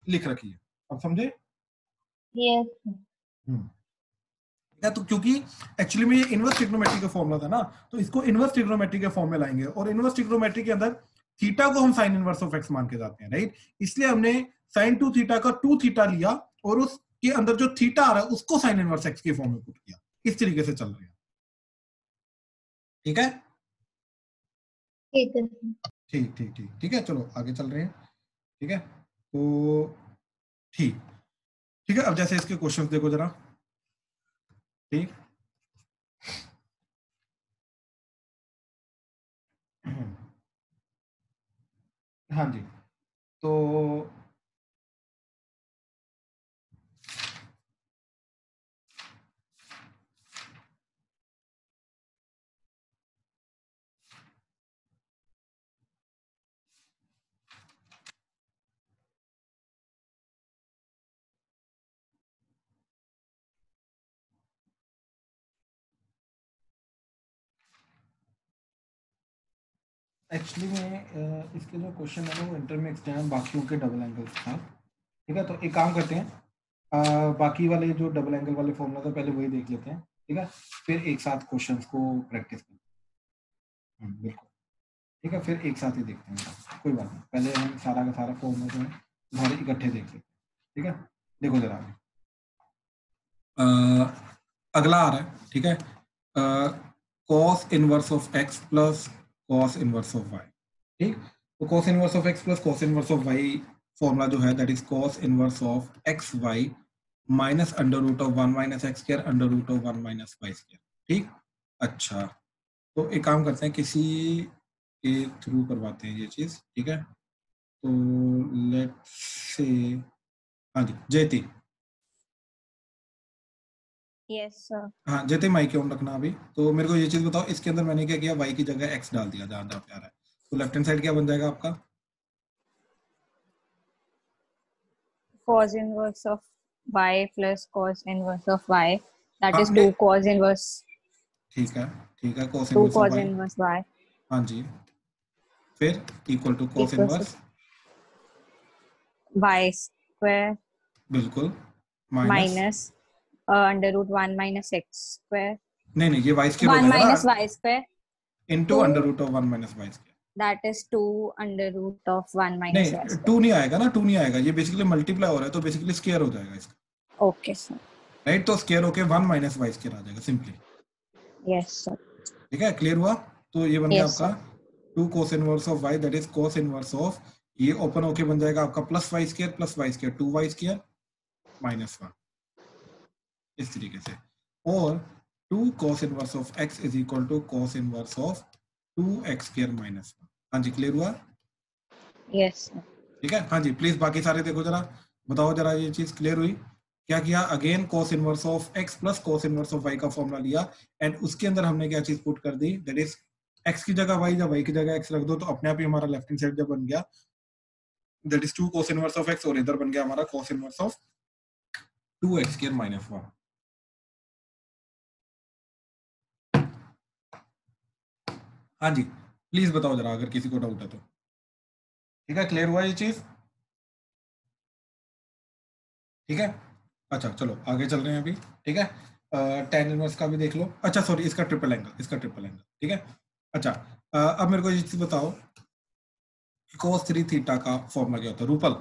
लिख रखी है। अब समझे? यस ठीक है तो क्योंकि एक्चुअली में ये इनवर्स ट्रिग्नोमेट्री का फॉर्मूला था ना तो इसको इनवर्स ट्रिग्नोमेट्री के फॉर्म में लाएँगे और इनवर्स ट्रिग्नोमेट्री के अंदर थीटा को हम साइन इनवर्स ऑफ़ एक्स मान के जाते हैं राइट इसलिए हमने साइन टू थीटा का टू थीटा लिया और उसके अंदर जो थीटा आ रहा है उसको साइन इनवर्स एक्स के फॉर्म में पुट किया। इस तरीके से चल रहे हैं। ठीक है? ठीक ठीक ठीक ठीक है चलो आगे चल रहे हैं। ठीक है? तो ठीक। ठीक है अब जैसे इसके क्वेश्चन देखो जरा। ठीक? हाँ जी। तो एक्चुअली में इसके जो क्वेश्चन है वो इंटर में बाकियों के डबल एंगल के साथ ठीक है? तो एक काम करते हैं। अ, बाकी वाले जो डबल एंगल वाले फॉर्मूला था पहले वही देख लेते हैं। ठीक है? फिर एक साथ क्वेश्चन को प्रैक्टिस करते हैं। हम्म, बिल्कुल। ठीक है? फिर एक साथ ही देखते हैं। कोई बात नहीं। पहले हम सारा का सारा फॉर्मूला जो है सारे इकट्ठे देख लेते हैं। ठीक है? देखो जरा अगला आ रहा है। ठीक है? Cos inverse of x plus cos inverse of y, ठीक? तो cos inverse of x plus cos inverse of y formula जो है that is cos inverse of x y minus under root of one minus x square under root of one minus y square ठीक? अच्छा तो एक काम करते हैं, किसी के थ्रू करवाते हैं ये चीज़, ठीक है? तो लेट से हाँ जी, जयती। हाँ जयते माइक ऑन रखना अभी। तो मेरे को ये चीज़ बताओ इसके अंदर मैंने क्या किया? वाई की जगह एक्स डाल दिया जहाँ जहाँ है। तो लेफ़्ट हैंड साइड क्या बन जाएगा आपका? Cos inverse of y plus cos inverse of y. That हाँ, is 2 cos inverse. ठीक है ठीक है cos inverse of cos inverse y. हाँ जी। फिर equal to cos inverse y बिल्कुल। Minus uh, under root 1 minus x नहीं नहीं ये y स्क्वायर 1 minus जाएगा y square. Into under root of 1 minus y square that is 2 under root of 1 minus नहीं two नहीं आएगा ना टू नहीं आएगा। ये बेसिकली मल्टीप्लाई हो रहा है तो बेसिकली स्क्वायर हो जाएगा इसका। Okay sir. राइट तो स्क्वायर होके 1 माइनस y स्क्वायर आ जाएगा सिंपली yes sir. ठीक है? क्लियर हुआ? तो ये बन गया Yes, आपका two cos inverse of y that is cos inverse of ये ओपन होके बन जाएगा आपका plus y square plus y स्क्वायर 2y स्क्वायर माइनस 1 इस तरीके से। और 2 cos inverse of x is equal to cos inverse of 2x square minus 1 हाँ जी क्लियर हुआ? Yes ठीक है? हाँ जी प्लीज़ बाकी सारे देखो जरा। बताओ जरा ये चीज़ क्लियर हुई? क्या किया? Again cos inverse of x plus cos inverse of y का फॉर्मूला लिया। एंड उसके अंदर हमने क्या चीज़ पुट कर दी? दैट इज़ x की जगह y या y की जगह x रख दो तो अपने आप ही हमारा लेफ़्ट हैंड साइड जब बन गया that is 2 cos inverse of x और इधर बन गया हमारा cos inverse of 2x square minus 1 हाँ जी प्लीज़ बताओ जरा अगर किसी को डाउट है तो। ठीक है क्लियर हुआ ये चीज़? ठीक है? अच्छा चलो आगे चल रहे हैं अभी। ठीक है? टेन इनवर्स का भी देख लो। अच्छा सॉरी इसका ट्रिपल एंगल इसका ट्रिपल एंगल ठीक है? अच्छा अ, अब मेरे को ये चीज़ बताओ। cos थ्री थीटा का फॉर्मूला क्या होता है? Rupal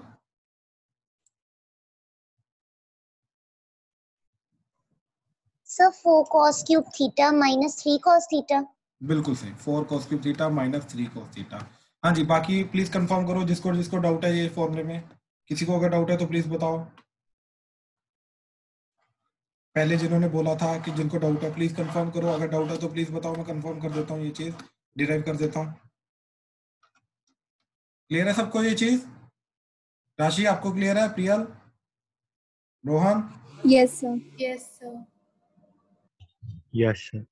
Sir, 4 cos cube theta minus 3 cos theta. बिल्कुल सही। Four cos cube theta minus three cos theta हाँ जी बाकी प्लीज़ कंफर्म करो जिसको जिसको डाउट है ये फॉर्मूले में। किसी को अगर डाउट है तो प्लीज़ बताओ। पहले जिन्होंने बोला था कि जिनको डाउट है प्लीज़ कंफर्म करो। अगर डाउट है तो प्लीज़ बताओ मैं कंफर्म कर देता हूँ ये चीज़। डिराइव कर देता हूँ। क्लियर है सबको ये चीज़? राशि आपको क्लियर है Priyal? Rohan? Yes, sir. Yes, sir. Yes sir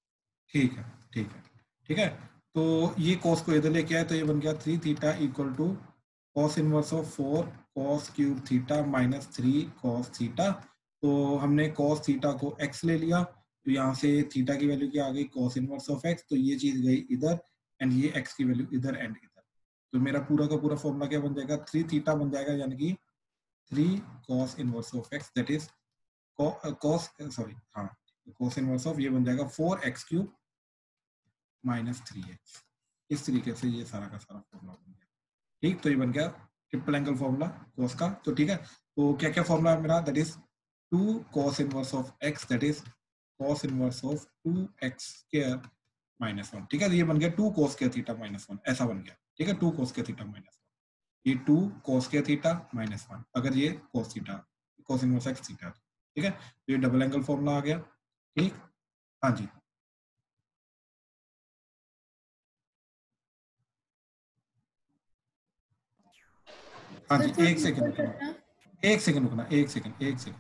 ठीक है ठीक है। ठीक है? तो ये कॉस को इधर लेके आए तो ये बन गया three theta equal to cos inverse of four cos cube theta minus three cos theta तो हमने कॉस थीटा को एक्स ले लिया। तो यहाँ से थीटा की वैल्यू क्या आ गई कॉस इनवर्स ऑफ़ एक्स तो ये चीज़ गई इधर एंड ये एक्स की वैल्यू इधर एंड इधर। तो मेरा पूरा का पूरा फॉर्मूला क्या बन जाएगा? थ्री थीटा बन जाएगा यानी कि three cos inverse of x that is cos sorry हाँ कॉस इनवर्स ऑफ़ ये बन जाएगा four x cube minus three x इस तरीके से ये सारा का सारा फॉर्मूला बन गया। ठीक तो ये बन गया ट्रिपल एंगल फॉर्मूला cos का। तो ठीक है तो क्या क्या फॉर्मूला मेरा? That is two cos inverse of x that is cos inverse of two x square minus one ठीक है तो ये बन गया टू cos के थीटा माइनस वन ऐसा बन गया। ठीक है टू cos के थीटा माइनस वन ये टू cos के थीटा माइनस वन अगर ये cos theta cos inverse x theta ठीक है तो ये डबल एंगल फॉर्मूला आ गया। ठीक? हाँ जी। हाँ जी एक सेकंड एक सेकंड रुकना एक सेकंड एक सेकंड।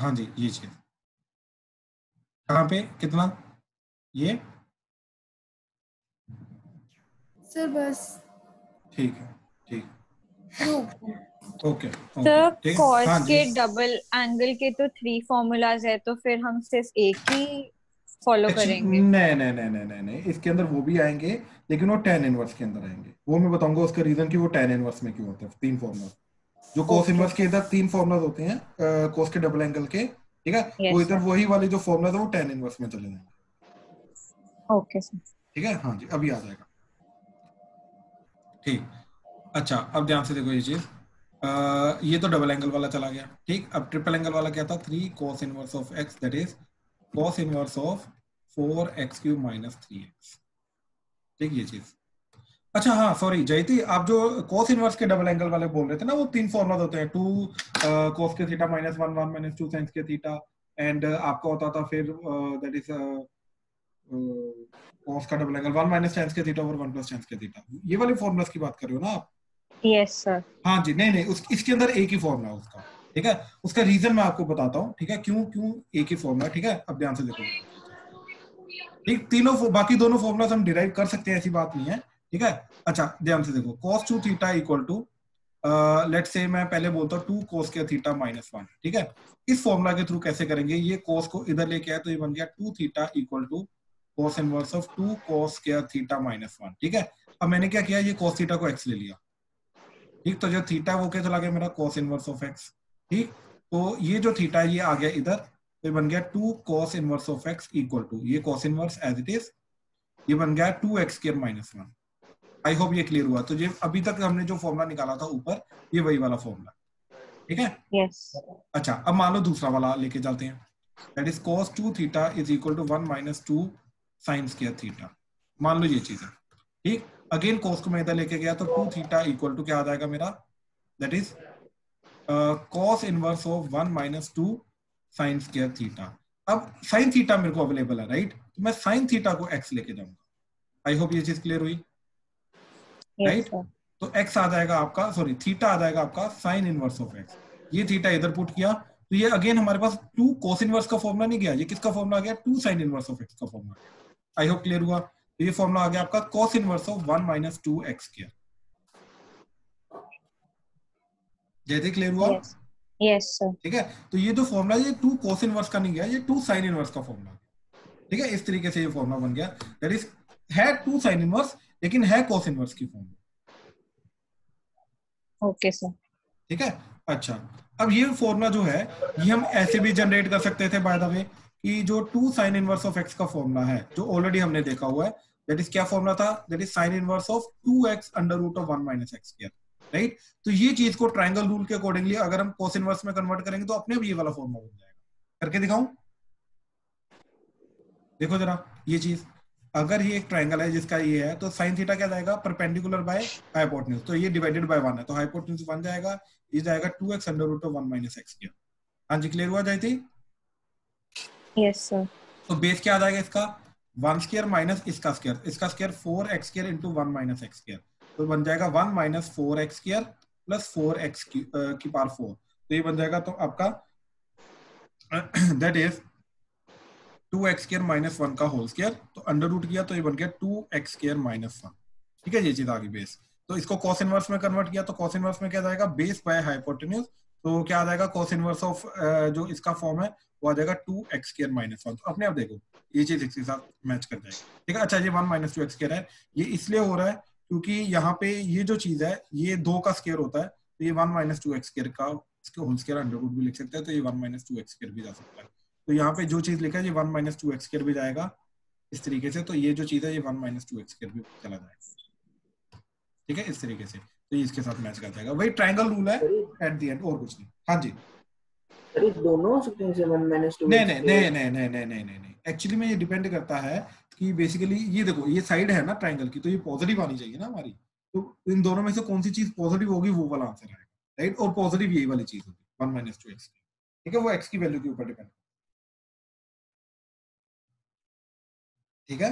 हाँ जी ये चीज़ कहाँ पे? कितना? ये? Sir, बस। ठीक है ठीक ओके सर हाँ के डबल एंगल के तो थ्री फॉर्मूलाज है तो फिर हम सिर्फ़ एक ही फॉलो करेंगे। नहीं नहीं नहीं नहीं नहीं नहीं। इसके अंदर वो भी आएँगे लेकिन वो टेन इनवर्स के अंदर आएँगे। वो मैं बताऊँगा उसका रीजन कि वो टेन इनवर्स में क्यों होता है तीन फॉर्मूला जो कोस इनवर्स के इधर तीन फॉर्मूलाज होते हैं कोस के डबल एंगल के ठीक है? वो इधर वही वाले जो फॉर्मूलाज है वो टेन इनवर्स में चले जाएँगे। ओके सर ठीक है? हाँ जी अभी आ जाएगा। ठीक। अच्छा अब ध्यान से देखो ये चीज़। ये तो डबल एंगल वाला चला गया। ठीक, अब ट्रिपल एंगल वाला क्या था? Three cos inverse of x that is cos inverse of four x cube minus three x ठीक, ये चीज़। अच्छा हाँ सॉरी जयती, आप जो cos इनवर्स के डबल एंगल वाले बोल रहे थे ना, वो तीन फॉर्मुला होते हैं। टू cos के theta minus one one minus two science के थीटा एंड आपका होता था फिर दैट इज़ cos का double angle one minus tense के थीटा और वन प्लस टेंस के थीटा ये वाले फॉर्मुलास की बात कर रहे हो ना आप? यस सर हाँ जी नहीं नहीं उस इसके अंदर एक ही फॉर्मूला है उसका ठीक है? उसका रीजन मैं आपको बताता हूँ ठीक है? क्यों क्यों एक ही फॉर्मूला ठीक है? अब ध्यान से देखो। ठीक तीनों बाकी दोनों फॉर्मूलाज हम डिराइव कर सकते हैं ऐसी बात नहीं है ठीक है? अच्छा ध्यान से देखो cos two theta equal to let say मैं पहले बोलता हूँ टू कोस के थीटा माइनस वन ठीक है? इस फॉर्मूला के थ्रू कैसे करेंगे? ये cos को इधर लेके आए तो ये बन गया two theta equal to cos inverse of two cos के थीटा माइनस वन ठीक है? अब मैंने क्या किया? ये cos थीटा को x ले लिया। ठीक? तो जो थीटा वो क्या चला गया मेरा? cos इनवर्स ऑफ़ x ठीक? तो ये जो थीटा है ये आ गया इधर। तो ये बन गया two cos inverse of x equal to ये cos inverse as it is ये बन गया two x square minus one I hope ये क्लियर हुआ। तो ये अभी तक हमने जो फॉर्मूला निकाला था ऊपर ये वही वाला फॉर्मूला ठीक है? यस अच्छा अब मान लो दूसरा वाला लेके चलते हैं। That is cos two theta is equal to one minus two sine square theta. मान लो ये चीज़ है। ठीक? अगेन cos को मैं इधर लेके गया तो टू थीटा इक्वल टू क्या आ जाएगा मेरा? That is cos inverse of one minus two sine square theta अब साइन थीटा मेरे को अवेलेबल है राइट तो मैं साइन थीटा को x लेके जाऊँगा। आई होप ये चीज़ क्लियर हुई। Yes Right? तो x आ जाएगा आपका सॉरी थीटा आ जाएगा आपका साइन इनवर्स ऑफ़ x ये थीटा इधर पुट किया। तो ये अगेन हमारे पास टू कोस इनवर्स का फॉर्मूला नहीं गया। ये किसका फॉर्मूला गया? Two sine inverse of x का फॉर्मूला आई होप क्लियर हुआ। तो ये फॉर्मूला आ गया आपका cos inverse of one minus two x किया जैसे क्लियर हुआ? यस यस सर ठीक है? तो ये जो फॉर्मूला ये टू कोस इनवर्स का नहीं गया ये टू साइन इनवर्स का फॉर्मूला ठीक है? इस तरीके से ये फॉर्मूला बन गया। दैट इज़ है टू साइन इनवर्स लेकिन है कोस इनवर्स की फॉर्म ओके सर ठीक है? अच्छा। अब ये फॉर्मूला जो है ये हम ऐसे भी जनरेट कर सकते थे बाय द वे कि जो two sine inverse of x का फॉर्मूला है, जो ऑलरेडी हमने देखा हुआ है दैट इज़ क्या फॉर्मूला था? That is sine inverse of two x under root of one minus x square right तो ये चीज़ को ट्राइंगल रूल के अकॉर्डिंगली अगर हम कोस इनवर्स में कन्वर्ट करेंगे तो अपने भी ये वाला फॉर्मूला बन जाएगा। करके दिखाऊँ? देखो जरा, ये चीज़। अगर ये एक ट्राइंगल है, जिसका ये है तो साइन थीटा क्या जाएगा? परपेंडिकुलर बाय हाइपोटेन्यूज तो ये डिवाइडेड बाय वन है तो हाइपोटेन्यूज वन जाएगा, ये जाएगा two x under root of one minus x हाँ जी क्लियर हुआ जाए थी तो बेस क्या आ जाएगा इसका? वन स्केयर माइनस इसका स्केयर इसका square four x square into one minus x square तो बन जाएगा one minus four x square plus four x की, पावर फोर तो ये बन जाएगा तो आपका that is two x square minus one का होल स्केयर तो अंडर रूट किया तो ये बन गया two x square minus one ठीक है ये चीज़ आ गई बेस तो इसको कॉस इनवर्स में कन्वर्ट किया तो कॉस इनवर्स में क्या जाएगा? बेस बाय हाइपोटेन्यूज तो क्या आ जाएगा? कॉस इनवर्स ऑफ़ जो इसका फॉर्म है वो आ जाएगा two x square minus one तो अपने आप देखो ये चीज़ इसके साथ मैच कर जाएगी। ठीक है? अच्छा ये one minus two x square है। ये इसलिए हो रहा है क्योंकि यहाँ पे ये जो चीज़ है ये दो का स्केयर होता है तो ये one minus two x square का इसके होल स्केयर अंडर रूट भी लिख सकते हैं तो ये one minus two x square भी जा सकता है। तो यहाँ पे जो चीज़ लिखा है ये one minus two x square भी जाएगा इस तरीके से तो ये जो चीज़ है ये one minus two x square भी चला जाएगा। ठीक है? इस तरीके से तो ये इसके साथ मैच कर जाएगा। वही ट्रायंगल रूल है एट द एंड और कुछ नहीं। हाँ जी। सर दोनों सकते हैं जैसे 1 माइनस 2 नहीं नहीं नहीं नहीं नहीं नहीं नहीं नहीं नहीं। एक्चुअली में ये डिपेंड करता है कि बेसिकली ये देखो ये साइड है ना ट्रायंगल की तो ये पॉजिटिव आनी चाहिए ना हमारी। तो इन दोनों में से कौन सी चीज़ पॉजिटिव होगी वो वाला आंसर आएगा राइट और पॉजिटिव यही वाली चीज़ होगी वन माइनस टू एक्स ठीक है वो एक्स की वैल्यू के ऊपर डिपेंड ठीक है?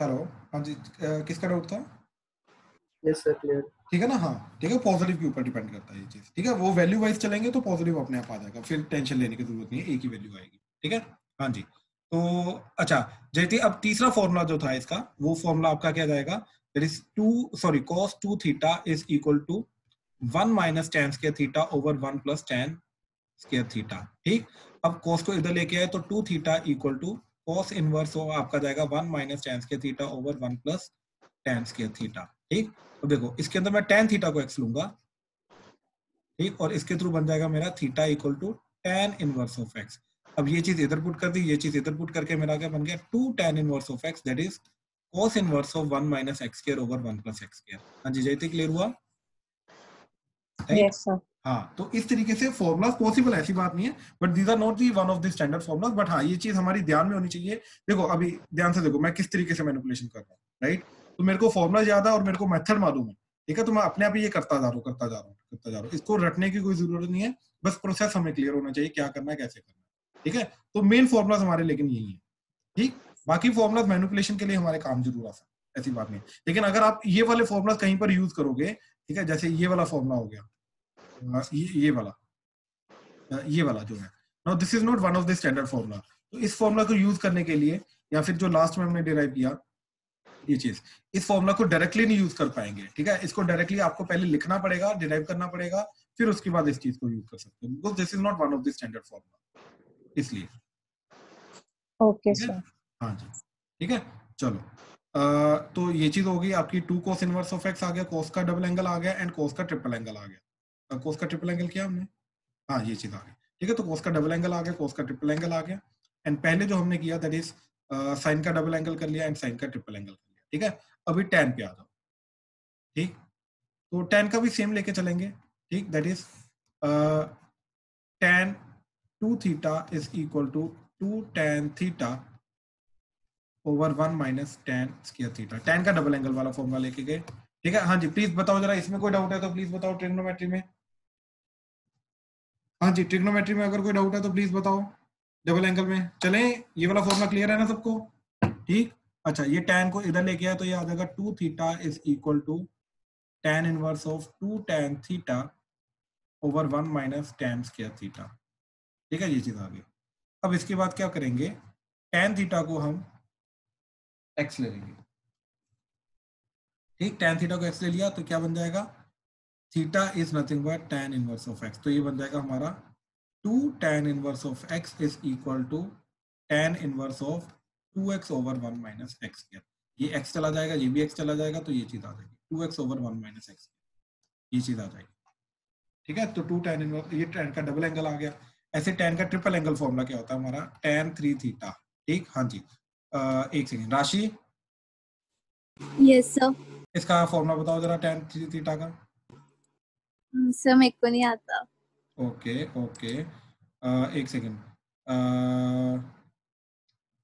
हेलो हाँ जी किसका डाउट था? यस सर क्लियर ठीक है ना? हाँ ठीक है पॉजिटिव के ऊपर डिपेंड करता है ये चीज़। ठीक है, वो वैल्यू वाइज चलेंगे तो पॉजिटिव अपने आप आ जाएगा। फिर टेंशन लेने की ज़रूरत नहीं है, एक ही वैल्यू आएगी। ठीक है? हाँ जी। तो अच्छा जैसे अब तीसरा फॉर्मूला जो था इसका, वो फॉर्मूला आपका क्या जाएगा? Is two sorry cos two theta is equal to one minus tan square theta over one plus tan square theta ठीक? अब कॉस को इधर लेके आए तो two theta equal to cos inverse आपका जाएगा one minus tan square theta over one plus tan square theta ठीक? तो देखो इसके अंदर मैं टेन थीटा को एक्स लूँगा ठीक? और इसके थ्रू बन जाएगा मेरा theta equal to tan inverse of x अब ये चीज़ इधर पुट कर दी ये चीज़ इधर पुट करके मेरा क्या बन गया? Two tan inverse of x that is cos inverse of one minus x square over one plus x square हाँ जी जयती क्लियर हुआ? Right? यस सर हाँ तो इस तरीके से फॉर्मुलाज पॉसिबल ऐसी बात नहीं है but these are not the one of the standard formulas but हाँ ये चीज़ हमारी ध्यान में होनी चाहिए। देखो अभी ध्यान से देखो मैं किस तरीके से मैनिपुलेशन कर रहा हूँ राइट तो मेरे को फॉर्मुला याद है और मेरे को मेथड मालूम है। ठीक है? तो मैं अपने आप ही ये करता जा रहा हूँ, करता जा रहा हूँ, करता जा रहा हूँ। इसको रटने की कोई ज़रूरत नहीं है। बस प्रोसेस हमें क्लियर होना चाहिए, क्या करना है, कैसे करना है। ठीक है? तो मेन फॉर्मुलाज हमारे लेकिन यही है। ठीक? बाकी फॉर्मुलाज मैनिपुलेशन के लिए हमारे काम ज़रूर आ सकते ऐसी बात नहीं लेकिन अगर आप ये वाले फॉर्मुलाज कहीं पर यूज़ करोगे, ठीक है? जैसे ये वाला फॉर्मुला हो गया। ये ये वाला। ये वाला जो है। Now this is not one of the standard formula तो इस फॉर्मूला को यूज़ करने के लिए या फिर जो लास्ट में हमने डिराइव किया ये चीज़। इस फॉर्मूला को डायरेक्टली नहीं यूज़ कर पाएँगे ठीक है? इसको डायरेक्टली आपको पहले लिखना पड़ेगा डिराइव करना पड़ेगा फिर उसके बाद इस चीज़ को यूज़ कर सकते हैं। Because this is not one of the standard formula इसलिए। ओके सर हाँ? जी। ठीक है? चलो। अ, तो ये चीज़ हो गई आपकी two cos inverse of x आ गया कोस का डबल एंगल आ गया एंड कोस का ट्रिपल एंगल आ गया। कोस का ट्रिपल एंगल किया हमने? हाँ ये चीज़ आ गई। ठीक है? तो कोस का डबल एंगल आ गया कोस का ट्रिपल एंगल आ गया। एंड पहले जो हमने किया दैट इज़ साइन का डबल एंगल कर लिया एंड साइन का ट्रिपल एंगल ठीक है? अभी टेन पे आ जाओ। ठीक? तो टेन का भी सेम लेके चलेंगे। ठीक? That is tan two theta is equal to two tan theta over one minus tan square theta tan का डबल एंगल वाला फॉर्मूला लेके गए। ठीक है? हाँ जी प्लीज़ बताओ जरा, इसमें कोई डाउट है तो प्लीज़ बताओ ट्रिग्नोमेट्री में। हाँ जी ट्रिग्नोमेट्री में अगर कोई डाउट है तो प्लीज़ बताओ। डबल एंगल में। चलें, ये वाला फॉर्मूला क्लियर है ना सबको? ठीक? अच्छा ये टेन को इधर लेके आया तो ये आ जाएगा two theta is equal to tan inverse of two tan theta over one minus tan square theta ठीक है, ये चीज़ आ गई। अब इसके बाद क्या करेंगे? टेन थीटा को हम एक्स ले लेंगे। ठीक टेन थीटा को एक्स ले लिया तो क्या बन जाएगा? Theta is nothing but tan inverse of x तो ये बन जाएगा हमारा two tan inverse of x is equal to tan inverse of two x over one minus x ये एक्स चला जाएगा ये भी एक्स चला जाएगा तो ये चीज़ आ जाएगी। Two x over one minus x ये चीज़ आ जाएगी। ठीक है? तो टू टेन ये टेन का डबल एंगल आ गया। ऐसे टेन का ट्रिपल एंगल फॉर्मूला क्या होता है हमारा? टेन थ्री थीटा ठीक? हाँ जी। एक सेकेंड राशि? यस सर इसका फॉर्मूला बताओ जरा टेन थ्री थीटा का। सर मेरे को नहीं आता। Okay okay. अ, एक सेकेंड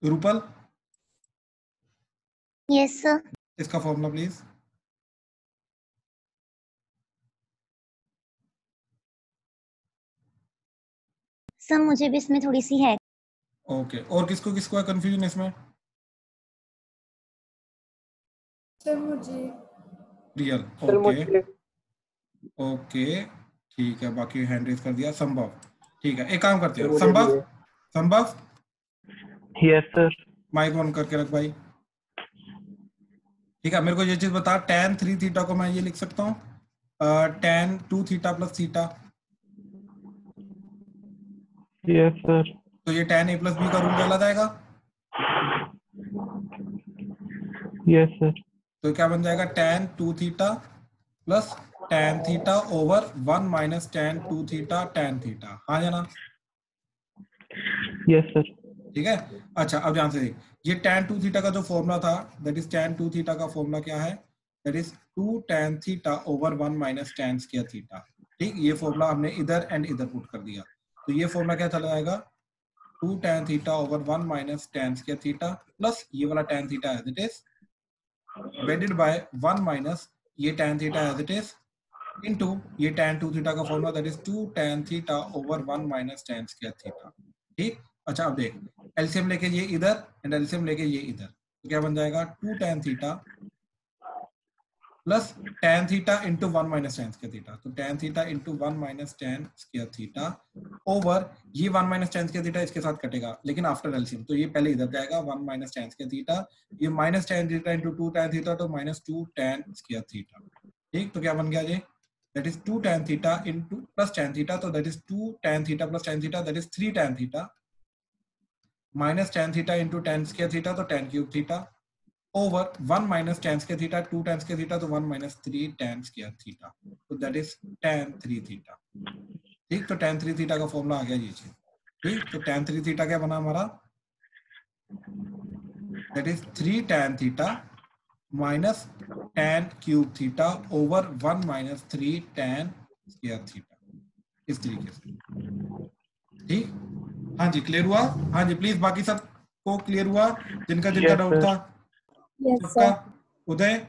रूपल? यस सर इसका फॉर्मूला प्लीज़ सर मुझे भी इसमें थोड़ी सी है। ओके और किसको किसको है कंफ्यूजन इसमें? सर मुझे। रियल ओके ओके ठीक है बाकी हैंड रेज कर दिया। संभव। ठीक है एक काम करते हैं। संभव? संभव? यस सर माइक ऑन करके रख भाई। ठीक है मेरे को ये चीज़ बता टेन थ्री थीटा को मैं ये लिख सकता हूँ। Tan two theta plus theta yes sir तो ये टेन ए प्लस बी का रूल चला जाएगा। यस सर तो क्या बन जाएगा? Tan two theta plus tan theta over one minus tan two theta tan theta हाँ जाना। यस सर ठीक है? अच्छा अब ध्यान से देख। ये tan टू थीटा का जो फॉर्मूला था that is tan two theta का फॉर्मूला क्या है? That is two tan theta over one minus tan square theta ठीक, ये फॉर्मूला हमने इधर एंड इधर पुट कर दिया। तो ये फॉर्मूला क्या चला जाएगा? Two tan theta over one minus tan square theta plus ये वाला tan theta as it is divided by one minus ये tan theta as it is into ये tan टू थीटा का formula that is two tan theta over one minus tan square theta ठीक? अच्छा अब देख LCM लेके ये इधर एंड एलसीएम लेके ये इधर। तो क्या बन जाएगा? Two tan theta plus tan theta into one minus tan square theta तो tan theta into one minus tan square theta over ये one minus tan square theta इसके साथ कटेगा, लेकिन आफ्टर एलसीएम तो ये पहले इधर जाएगा one minus tan square theta ये minus tan theta into two tan theta तो minus two tan square theta ठीक? तो क्या बन गया ये? That is 2 tan theta into plus tan theta so that is 2 tan theta plus tan theta, that is 3 tan theta minus tan theta into tan square theta तो tan cube theta over 1 minus tan square theta 2 tan square theta तो 1 minus 3 tan square theta so that is tan 3 theta ठीक तो tan 3 theta का formula आ गया ये चीज़ ठीक तो tan 3 theta क्या बना हमारा that is 3 tan theta minus tan cube theta over 1 minus 3 tan square theta इस तरीके से ठीक हाँ जी क्लियर हुआ? हाँ जी प्लीज़ बाकी सबको क्लियर हुआ? जिनका जिनका डाउट. था? सबका? उदय?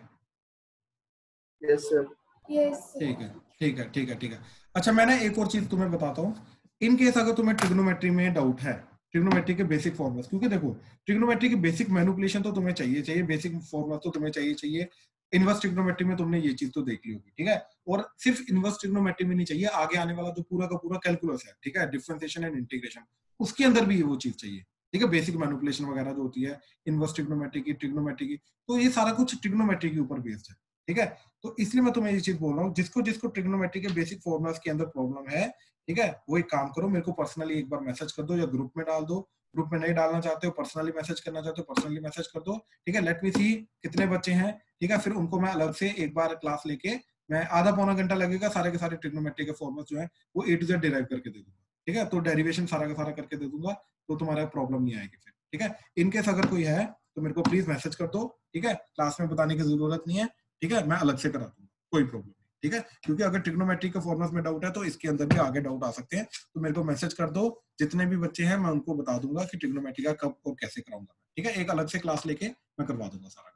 यस सर यस ठीक है ठीक है ठीक है ठीक है। अच्छा मैंने एक और चीज़ तुम्हें बताता हूँ। इन केस अगर तुम्हें ट्रिग्नोमेट्री में डाउट है ट्रिग्नोमेट्री के बेसिक फॉर्मुलास क्योंकि देखो ट्रिग्नोमेट्री के बेसिक मैनुपुलेशन तो तुम्हें चाहिए चाहिए बेसिक फॉर्मुला तो तुम्हें चाहिए चाहिए। इनवर्स ट्रिग्नोमेट्री में तुमने ये चीज़ तो देख ली होगी, ठीक है? और सिर्फ़ इनवर्स ट्रिग्नोमेट्री में नहीं चाहिए, आगे आने वाला जो पूरा का पूरा कैलकुलस है, ठीक है? डिफरेंशिएशन एंड इंटीग्रेशन, उसके अंदर भी वो चीज़ चाहिए, ठीक है? बेसिक मैनिपुलेशन वगैरह जो होती है, इनवर्स ट्रिग्नोमेट्री की ट्रिग्नोमेट्री की तो ये सारा कुछ ट्रिग्नोमेट्री के ऊपर बेस्ड है, ठीक है? तो इसलिए मैं तुम्हें ये चीज़ बोल रहा हूँ, जिसको जिसको ट्रिग्नोमेट्री के बेसिक फॉर्मुलास के अंदर प्रॉब्लम है, ठीक है? वो एक काम करो, मेरे को पर्सनली एक बार मैसेज कर दो या ग्रुप में डाल दो ग्रुप में नहीं डालना चाहते हो पर्सनली मैसेज करना चाहते हो पर्सनली मैसेज कर दो, ठीक है? लेट मी सी कितने बच्चे हैं, ठीक है? फिर उनको मैं अलग से एक बार क्लास लेके मैं आधा पौना घंटा लगेगा, सारे के सारे ट्रिग्नोमेट्री के फॉर्मुला जो है, वो ए टू जेड डिराइव करके दे दूँगा, ठीक है? तो डेरिवेशन सारा का सारा करके दे दूँगा तो तुम्हारा प्रॉब्लम नहीं आएगी फिर, ठीक है? इनकेस अगर कोई है तो मेरे को प्लीज़ मैसेज कर दो, ठीक है? क्लास में बताने की ज़रूरत नहीं है, ठीक है? मैं अलग से करा दूँगा, कोई प्रॉब्लम ठीक है? क्योंकि अगर ट्रिग्नोमेट्री के फॉर्मुलास में डाउट है तो इसके अंदर भी आगे डाउट आ सकते हैं। तो मेरे को मैसेज कर दो। जितने भी बच्चे हैं, मैं उनको बता दूँगा कि ट्रिग्नोमेट्री का कब और कैसे कराऊँगा ठीक है? एक अलग से क्लास लेके मैं करवा दूँगा सारा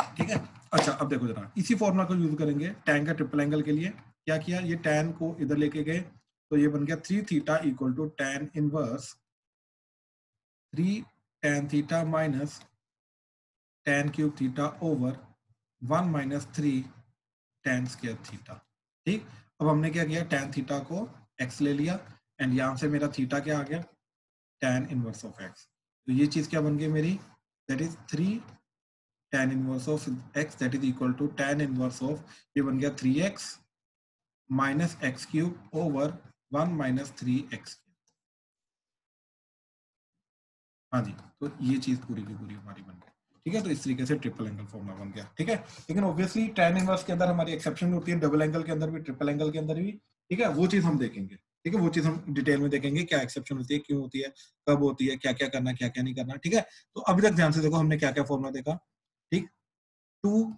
ठीक है? अच्छा अब देखो जरा। इसी फॉर्मुला को यूज़ करेंगे टैन का ट्रिपल एंगल के लिए। क्या किया? ये टैन को इधर लेके गए। तो ये बन गया three theta equal to tan inverse three tan theta minus tan cube theta over one minus three tan square theta ठीक? अब हमने क्या किया? टेन थीटा को एक्स ले लिया एंड यहाँ से मेरा थीटा क्या आ गया? टेन इनवर्स ऑफ़ एक्स तो ये चीज़ क्या बन गई मेरी? That is three tan inverse of x, that is equal to tan inverse of, ये बन गया 3x minus x cube over 1 minus 3x हाँ जी तो ये चीज़ पूरी की पूरी हमारी बन गई। ठीक है? तो इस तरीके से ट्रिपल एंगल फॉर्मुला बन गया, ठीक है? लेकिन ऑब्वियसली tan इनवर्स के अंदर हमारी एक्सेप्शन होती है डबल एंगल के अंदर भी ट्रिपल एंगल के अंदर भी, ठीक है? वो चीज़ हम देखेंगे, ठीक है? वो चीज़ हम डिटेल में देखेंगे, क्या एक्सेप्शन होती है, क्यों होती है, कब होती है क्या क्या करना क्या क्या नहीं करना, ठीक है? तो अभी तक ध्यान से देखो, हमने क्या क्या फॉर्मुला देखा, ठीक? Two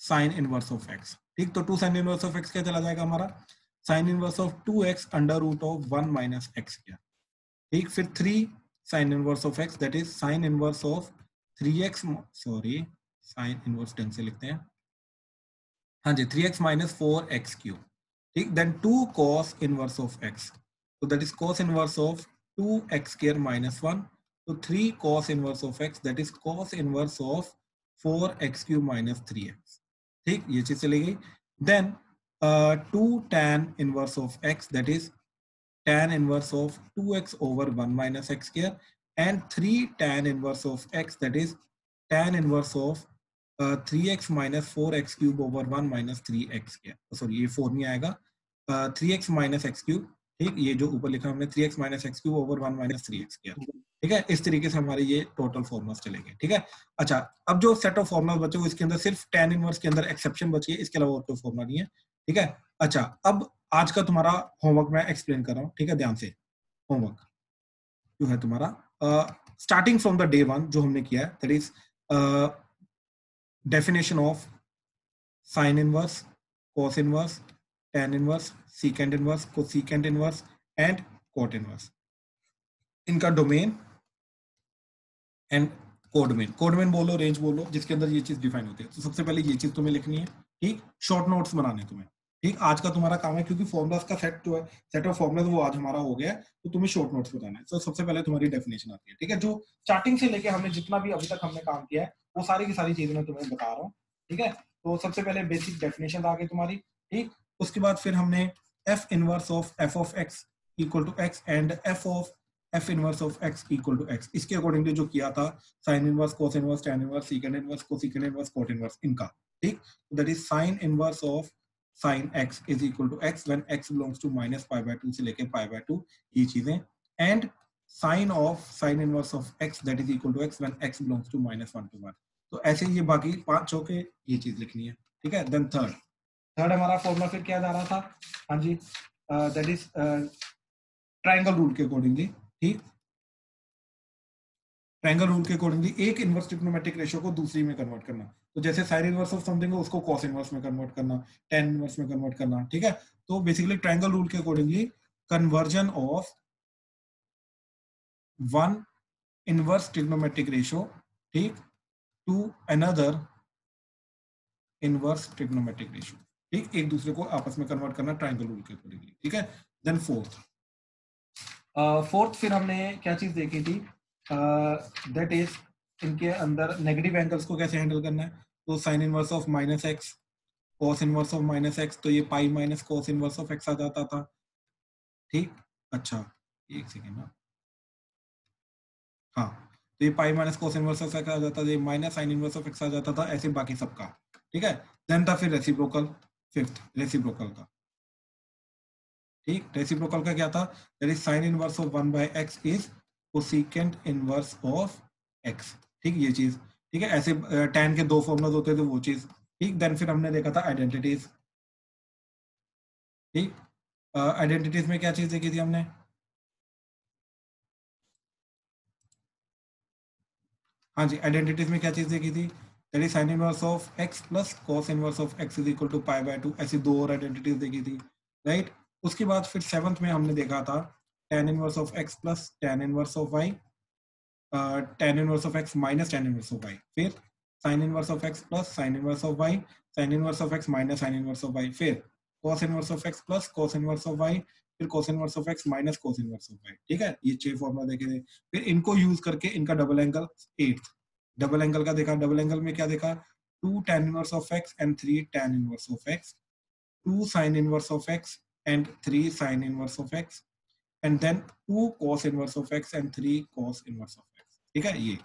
sine inverse of x ठीक? तो two sine inverse of x क्या चला जाएगा हमारा? Sine inverse of two x under root of one minus x क्या? ठीक? फिर three sine inverse of x that is sine inverse of three x sorry sine inverse ten से लिखते हैं। हाँ जी three x minus four x cube ठीक? Then two cos inverse of x तो that is cos inverse of two x square minus one तो three cos inverse of x that is cos inverse of four x cube minus three x ठीक? ये चीज़ चली गई। Then two tan inverse of x that is tan inverse of 2x over 1 minus x square and 3 tan inverse of x that is tan inverse of uh, 3x minus 4x cube over 1 minus 3x square. Sorry ये 4 नहीं आएगा. Uh, 3x minus x cube ठीक ये जो ऊपर लिखा हमने 3x minus x cube over 1 minus 3x square. ठीक है इस तरीके से हमारे ये टोटल फॉर्मुलास चलेंगे ठीक है? अच्छा अब जो सेट ऑफ़ फॉर्मुलास बचे वो इसके अंदर सिर्फ़ tan इनवर्स के अंदर एक्सेप्शन बची है इसके अलावा और कोई फॉर्मुला नहीं है ठीक है? अच्छा अब आज का तुम्हारा होमवर्क मैं एक्सप्लेन कर रहा हूँ ठीक है ध्यान से। होमवर्क जो है तुम्हारा starting from the day one जो हमने किया है that is definition of sine inverse cos inverse tan inverse secant inverse cosecant inverse and cot inverse इनका डोमेन एंड कोडमेन कोडमेन बोलो रेंज बोलो, जिसके अंदर ये चीज़ डिफाइन होती है। तो सबसे पहले ये चीज़ तुम्हें लिखनी है ठीक शॉर्ट नोट्स बनाने तुम्हें। ठीक, आज का तुम्हारा काम है, क्योंकि फॉर्मुलास का सेट जो है सेट ऑफ़ फॉर्मुलास वो आज हमारा हो गया तो तुम्हें शॉर्ट नोट्स बताना है। तो सबसे पहले तुम्हारी डेफिनेशन आती है, ठीक है? जो स्टार्टिंग से लेके हमने जितना भी अभी तक हमने काम किया है, वो सारी की सारी चीज़ें मैं तुम्हें बता रहा हूँ, ठीक है? तो सबसे पहले बेसिक डेफिनेशन आ गई तुम्हारी, ठीक? उसके बाद फिर हमने f inverse of f of x equal to x and f of f inverse of x equal to x इसके अकॉर्डिंगली जो किया था sine inverse cos inverse tan inverse secant inverse cosecant inverse cot inverse इनका, ठीक? That is sine inverse of sin x is equal to x when x belongs to minus pi by 2 से लेके pi by 2 ये चीज़ें and sin of sin inverse of x that is equal to x when x belongs to minus 1 to 1 तो ऐसे ये बाकी पाँच के ये चीज़ लिखनी है ठीक है देन थर्ड थर्ड हमारा फॉर्मूला फिर क्या जा रहा था हाँ जी दैट इज़ ट्रायंगल रूल के अकॉर्डिंगली ठीक ट्रायंगल रूल के अकॉर्डिंगली एक इनवर्स ट्रिग्नोमेट्रिक रेशियो को दूसरी में कन्वर्ट करना। तो जैसे साइन इनवर्स ऑफ़ समथिंग उसको कॉस इनवर्स में कन्वर्ट करना टेन इनवर्स में कन्वर्ट करना, ठीक है? तो बेसिकली ट्रायंगल रूल के accordingly conversion of one inverse trigonometric ratio ठीक? To another inverse trigonometric ratio ठीक? एक दूसरे को आपस में कन्वर्ट करना ट्रायंगल रूल के अकॉर्डिंगली ठीक है? देन फोर्थ फोर्थ फिर हमने क्या चीज़ देखी थी? दैट इज़ इनके अंदर नेगेटिव एंगल्स को कैसे हैंडल करना है? तो sine inverse of minus x cos inverse of minus x तो ये pi minus cos inverse of x आ जाता था। ठीक? अच्छा एक सेकेंड ना। हाँ तो ये pi minus cos inverse of x आ जाता था, ये minus sine inverse of x आ जाता था, ऐसे बाकी सबका। ठीक है? देन था फिर रेसिप्रोकल फिफ्थ रेसिप्रोकल का। ठीक? रेसिप्रोकल का क्या था? That is sine inverse of 1 by x is cosecant inverse of x ठीक ये चीज़। ठीक है, ऐसे tan के दो फॉर्मूलाज होते थे वो चीज़। ठीक देन फिर हमने देखा था आइडेंटिटीज ठीक आइडेंटिटीज में क्या चीज़ देखी थी हमने? हाँ जी आइडेंटिटीज में क्या चीज़ देखी थी? That is sine inverse of x plus cos inverse of x is equal to pi by two ऐसी दो और आइडेंटिटीज देखी थी। Right right? उसके बाद फिर सेवंथ में हमने देखा था tan inverse of x plus tan inverse of y tan inverse of x minus tan inverse of y फिर sin inverse of x plus sin inverse of y sin inverse of x minus sin inverse of y फिर cos inverse of x plus cos inverse of y फिर cos inverse of x minus cos inverse of y ठीक है ये छह formula देखे थे फिर इनको यूज़ करके इनका double angle eighth double angle का देखा डबल एंगल में क्या देखा two tan inverse of x and three tan inverse of x two sin inverse of x and 3 sin inverse of x and then 2 cos inverse of x and 3 cos inverse of x. ठीक है ये?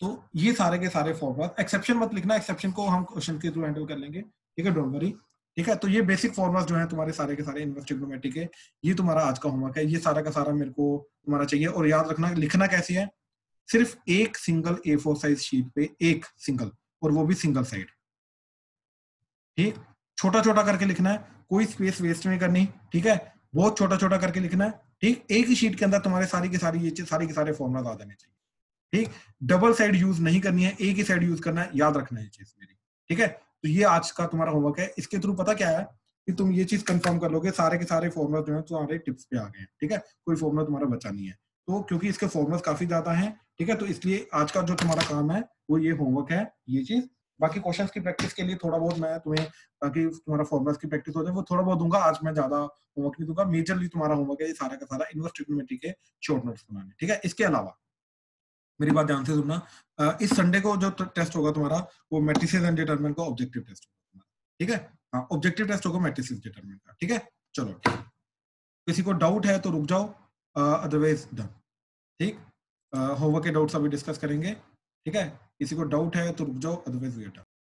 तो ये सारे के सारे formula exception मत लिखना एक्सेप्शन को हम क्वेश्चन के थ्रू हैंडल कर लेंगे। ठीक है? डोंट वरी ठीक है? तो ये बेसिक फॉर्मुलाज जो है तुम्हारे सारे के सारे इनवर्स ट्रिग्नोमेट्री के, ये तुम्हारा आज का होमवर्क है। ये सारा का सारा मेरे को तुम्हारा चाहिए। और याद रखना, लिखना कैसे है? सिर्फ़ एक single A four size sheet पे एक सिंगल और वो भी सिंगल साइड ठीक? छोटा छोटा करके लिखना है। कोई स्पेस वेस्ट नहीं करनी। ठीक है? बहुत छोटा छोटा करके लिखना है। ठीक? एक ही शीट के अंदर तुम्हारे सारी की सारी ये सारी के सारे फॉर्मुला आ जाने चाहिए। ठीक? डबल साइड यूज़ नहीं करनी है, एक ही साइड यूज़ करना है, याद रखना है चीज़ मेरी। ठीक है? तो ये आज का तुम्हारा होमवर्क है। इसके थ्रू पता क्या है कि तुम ये चीज़ कंफर्म कर लोगे, सारे के सारे फॉर्मुला जो है तुम्हारे टिप्स पे आ गए ठीक है? कोई फॉर्मुला तुम्हारा बचा नहीं है। तो क्योंकि इसके फॉर्मुला काफ़ी ज़्यादा है, ठीक है? तो इसलिए आज का जो तुम्हारा काम है, वो ये होमवर्क है, ये चीज़। बाकी क्वेश्चंस की प्रैक्टिस के लिए थोड़ा बहुत मैं तुम्हें, ताकि तुम्हारा फॉर्मुलास की प्रैक्टिस हो जाए, वो थोड़ा बहुत दूँगा। आज मैं ज़्यादा होमवर्क नहीं दूँगा। मेजरली तुम्हारा होमवर्क है ये सारा का सारा इनवर्स ट्रिग्नोमेट्री के शॉर्ट नोट्स बनाने। ठीक है? इसके अलावा, मेरी बात ध्यान से सुनना। इस संडे को जो टेस्ट होगा तुम्हारा, वो मैट्रिसेस एंड डिटरमिनेंट का ऑब्जेक्टिव टेस्ट होगा ठीक है? हाँ ऑब्जेक्टिव टेस्ट होगा मैट्रिसेस डिटरमिनेंट का। ठीक है? चलो किसी को डाउट है तो रुक जाओ। अदरवाइज़ डन ठीक? होमवर्क के डाउट्स अभी डिस्कस करेंगे। ठीक है? किसी को डाउट है तो रुक जाओ अदरवाइज़ वी आर डन